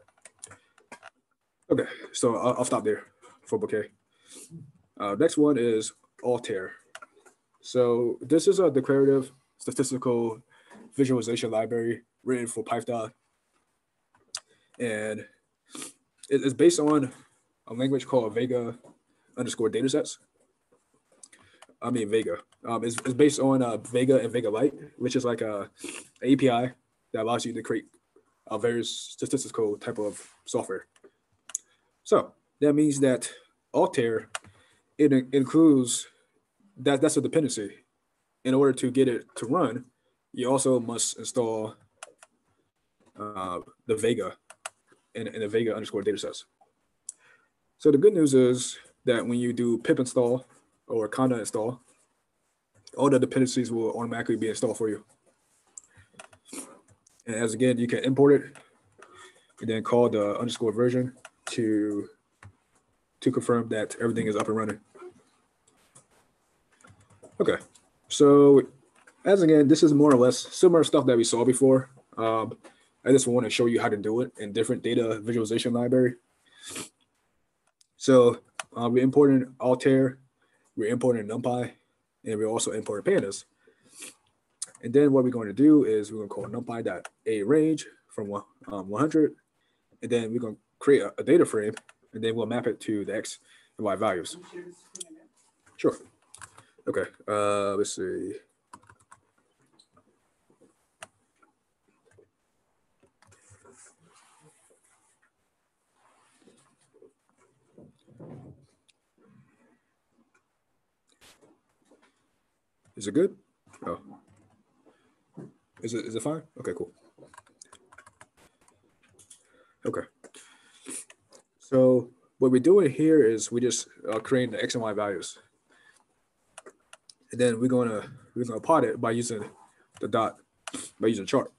Speaker 5: Okay, so I'll, I'll stop there for Bokeh. Uh, next one is Altair. So this is a declarative statistical visualization library written for Python. And it is based on a language called Vega underscore datasets. I mean Vega. Um, it's, it's based on uh, Vega and Vega Lite, which is like a, a API that allows you to create a various statistical type of software. So that means that Altair it includes that that's a dependency. In order to get it to run, you also must install uh, the Vega in, in the Vega underscore datasets. So the good news is that when you do pip install or conda install, all the dependencies will automatically be installed for you. And as again, you can import it and then call the underscore version to to confirm that everything is up and running. Okay, so as again, this is more or less similar stuff that we saw before. Um, I just want to show you how to do it in different data visualization library. So uh, we're importing Altair, we're importing NumPy, and we're also importing pandas. And then what we're going to do is we're going to call numpy.arange from um, 100, and then we're going to create a, a data frame, and then we'll map it to the x and y values. Sure. Okay. Uh, let's see. Is it good? Oh. Is it is it fine? Okay, cool. Okay. So what we're doing here is we just uh, creating the x and y values, and then we're gonna we're gonna plot it by using the dot by using chart,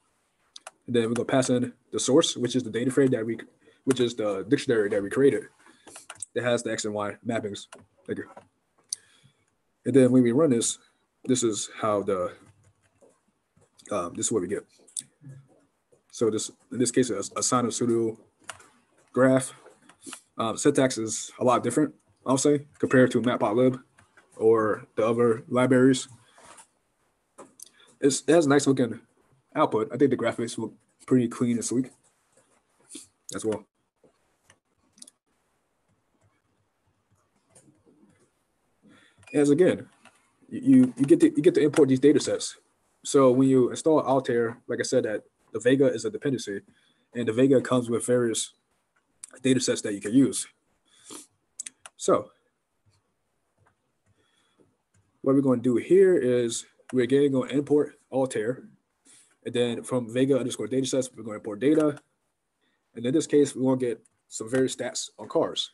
Speaker 5: and then we're gonna pass in the source, which is the data frame that we, which is the dictionary that we created, that has the x and y mappings. Thank you. And then when we run this, this is how the um, this is what we get. So this in this case, a, a sinusoidal graph. Um, syntax is a lot different, I'll say, compared to Matplotlib or the other libraries. It's, it has nice looking output. I think the graphics look pretty clean and sleek as well. As again, you you get to you get to import these data sets. So when you install Altair, like I said, that the Vega is a dependency, and the Vega comes with various data sets that you can use. So what we're going to do here is we're again going to import Altair, and then from Vega underscore data sets, we're going to import data. And in this case, we want to get some various stats on cars.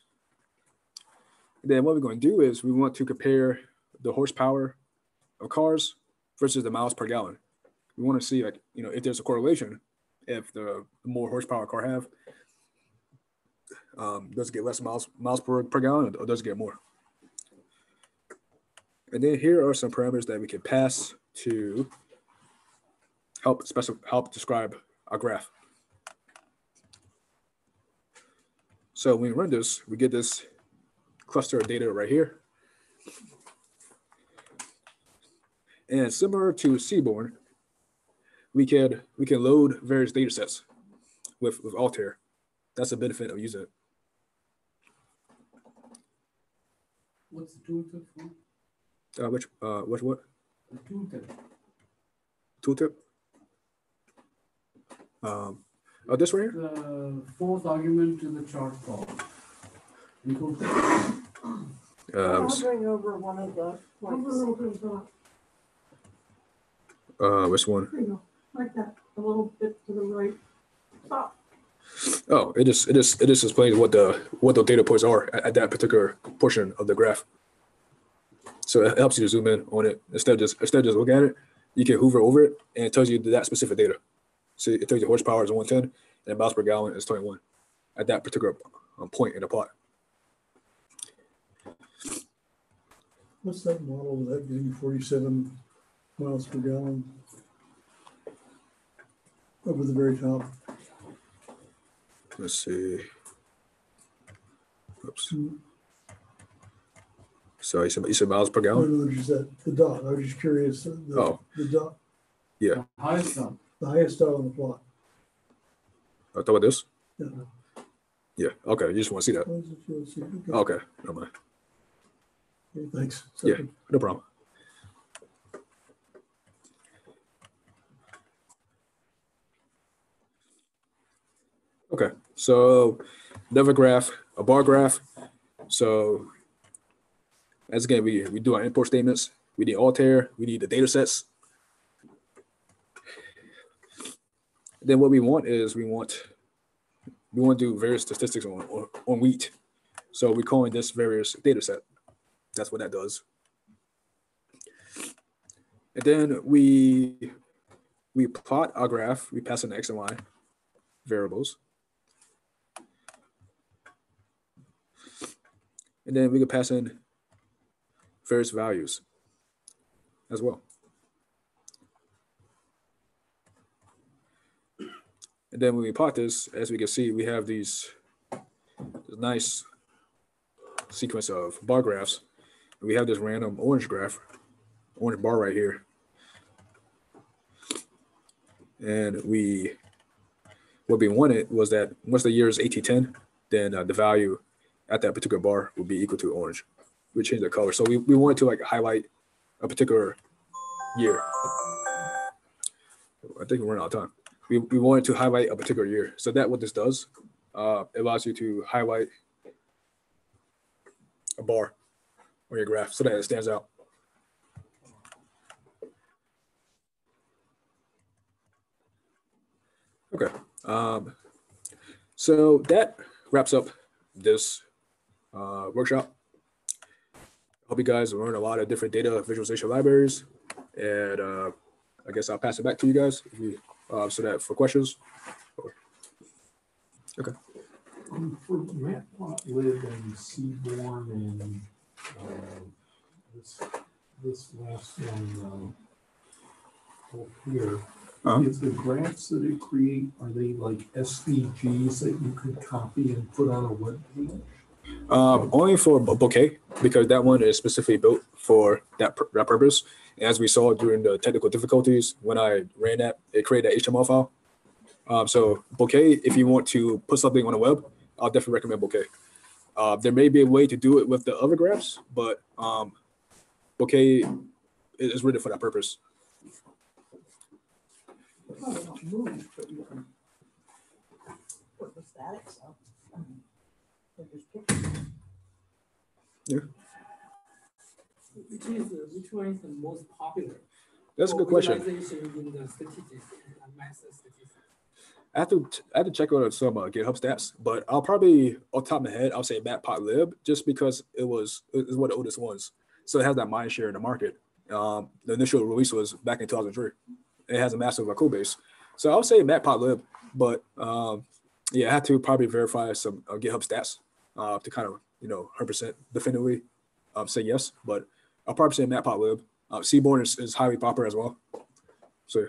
Speaker 5: And then what we're going to do is we want to compare the horsepower of cars versus the miles per gallon. We want to see like, you know, if there's a correlation, if the more horsepower a car have, um, does it get less miles miles per, per gallon or does it get more? And then here are some parameters that we can pass to help specify help describe our graph. So when we run this, we get this cluster of data right here. And similar to Seaborn, we can we can load various data sets with, with Altair. That's a benefit of using it.
Speaker 6: What's the tooltip for?
Speaker 5: Uh, which uh which what?
Speaker 6: The tooltip.
Speaker 5: Tooltip? Um oh this right here?
Speaker 6: The fourth argument to the chart call. In tooltip.
Speaker 5: Uh, let's-
Speaker 3: over one of the points,
Speaker 5: uh which one?
Speaker 3: you know, like that, a little bit to the right. Stop.
Speaker 5: Oh, it just it just it just explains what the what the data points are at, at that particular portion of the graph. So it helps you to zoom in on it instead of just instead of just look at it, you can hover over it and it tells you that specific data. So it tells you horsepower is 110 and miles per gallon is 21 at that particular um, point in the plot.
Speaker 12: What's that model, of that you forty-seven miles per gallon? Over the very top.
Speaker 5: Let's see. Oops. So you said, you said miles per
Speaker 12: No,
Speaker 5: gallon?
Speaker 12: no, just that, the dot, I was just curious, uh, the,
Speaker 5: Oh.
Speaker 12: the dot,
Speaker 5: Yeah.
Speaker 6: Highest one.
Speaker 12: the highest dot on the plot.
Speaker 5: I thought about this.
Speaker 12: Yeah.
Speaker 5: Yeah. Okay. You just want to see that.
Speaker 12: What is it, you'll see, okay.
Speaker 5: Okay. Never mind.
Speaker 12: Okay, Thanks.
Speaker 5: Yeah. No problem. Okay, so another graph, a bar graph. So as again, we, we do our import statements. We need Altair, we need the data sets. Then what we want is we want we want to do various statistics on, on, on wheat. So we're calling this various data set. That's what that does. And then we we plot our graph, we pass in X and Y variables. And then we can pass in various values as well. And then when we plot this, as we can see, we have these nice sequence of bar graphs. We have this random orange graph, orange bar right here. And we, what we wanted was that once the year is 1810, then uh, the value at that particular bar would be equal to orange. We change the color. So we, we wanted to like highlight a particular year. I think we're running out of time. We, we wanted to highlight a particular year. So that what this does, uh, it allows you to highlight a bar on your graph so that it stands out. Okay. Um, so that wraps up this uh, workshop. Hope you guys learned a lot of different data visualization libraries. And uh, I guess I'll pass it back to you guys if you, uh, so that for questions. Okay.
Speaker 2: Um, for Matplotlib and Seaborn and, uh, this, this last one, uh, up here,
Speaker 5: Uh-huh.
Speaker 2: is the graphs that it create, are they like SVGs that you could copy and put on a web page?
Speaker 5: Um, only for Bokeh because that one is specifically built for that, that purpose. As we saw during the technical difficulties, when I ran that, it created an HTML file. Um, so Bokeh, if you want to put something on the web, I'll definitely recommend Bokeh. Uh, there may be a way to do it with the other graphs, but um, Bokeh is written for that purpose.
Speaker 3: Can put the statics up. I mean, pictures.
Speaker 8: Which is, uh, which one is the most popular?
Speaker 5: That's a good question.
Speaker 8: in the statistics, math statistics.
Speaker 5: I have to I have to check out some uh, GitHub stats, but I'll probably off the top of my head I'll say Matplotlib just because it was is one of the oldest ones, so it has that mind share in the market. Um, the initial release was back in 2003. It has a massive uh, code base, so I'll say Matplotlib, but um, yeah, I had to probably verify some uh, GitHub stats uh, to kind of you know 100% definitively um, say yes, but I'll probably say Matplotlib. Uh, Seaborn is, is highly popular as well, so. yeah.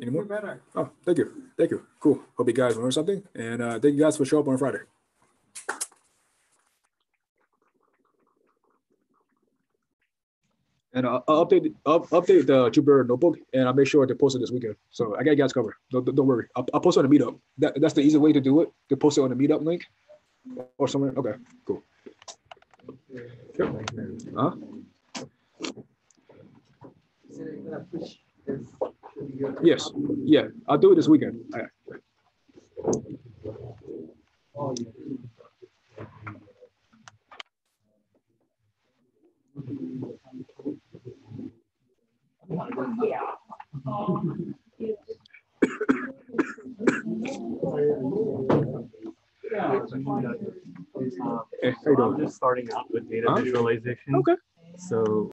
Speaker 5: Any more?
Speaker 11: Better.
Speaker 5: Oh, thank you. Thank you. Cool. Hope you guys learned something. And uh, thank you guys for showing up on Friday. And I'll update I'll update the Jupyter notebook and I'll make sure to post it this weekend. So I got you guys covered. Don't, don't worry. I'll, I'll post it on the meetup. That, that's the easy way to do it. To post it on the meetup link or somewhere. Okay, cool. Yep. Huh? Yes. Yeah. I'll do it this weekend. Right.
Speaker 3: Yeah. Um, Yeah, it's like-
Speaker 5: Hey, how you doing?
Speaker 7: I'm just starting out with data
Speaker 5: Huh?
Speaker 7: visualization.
Speaker 5: Okay.
Speaker 7: So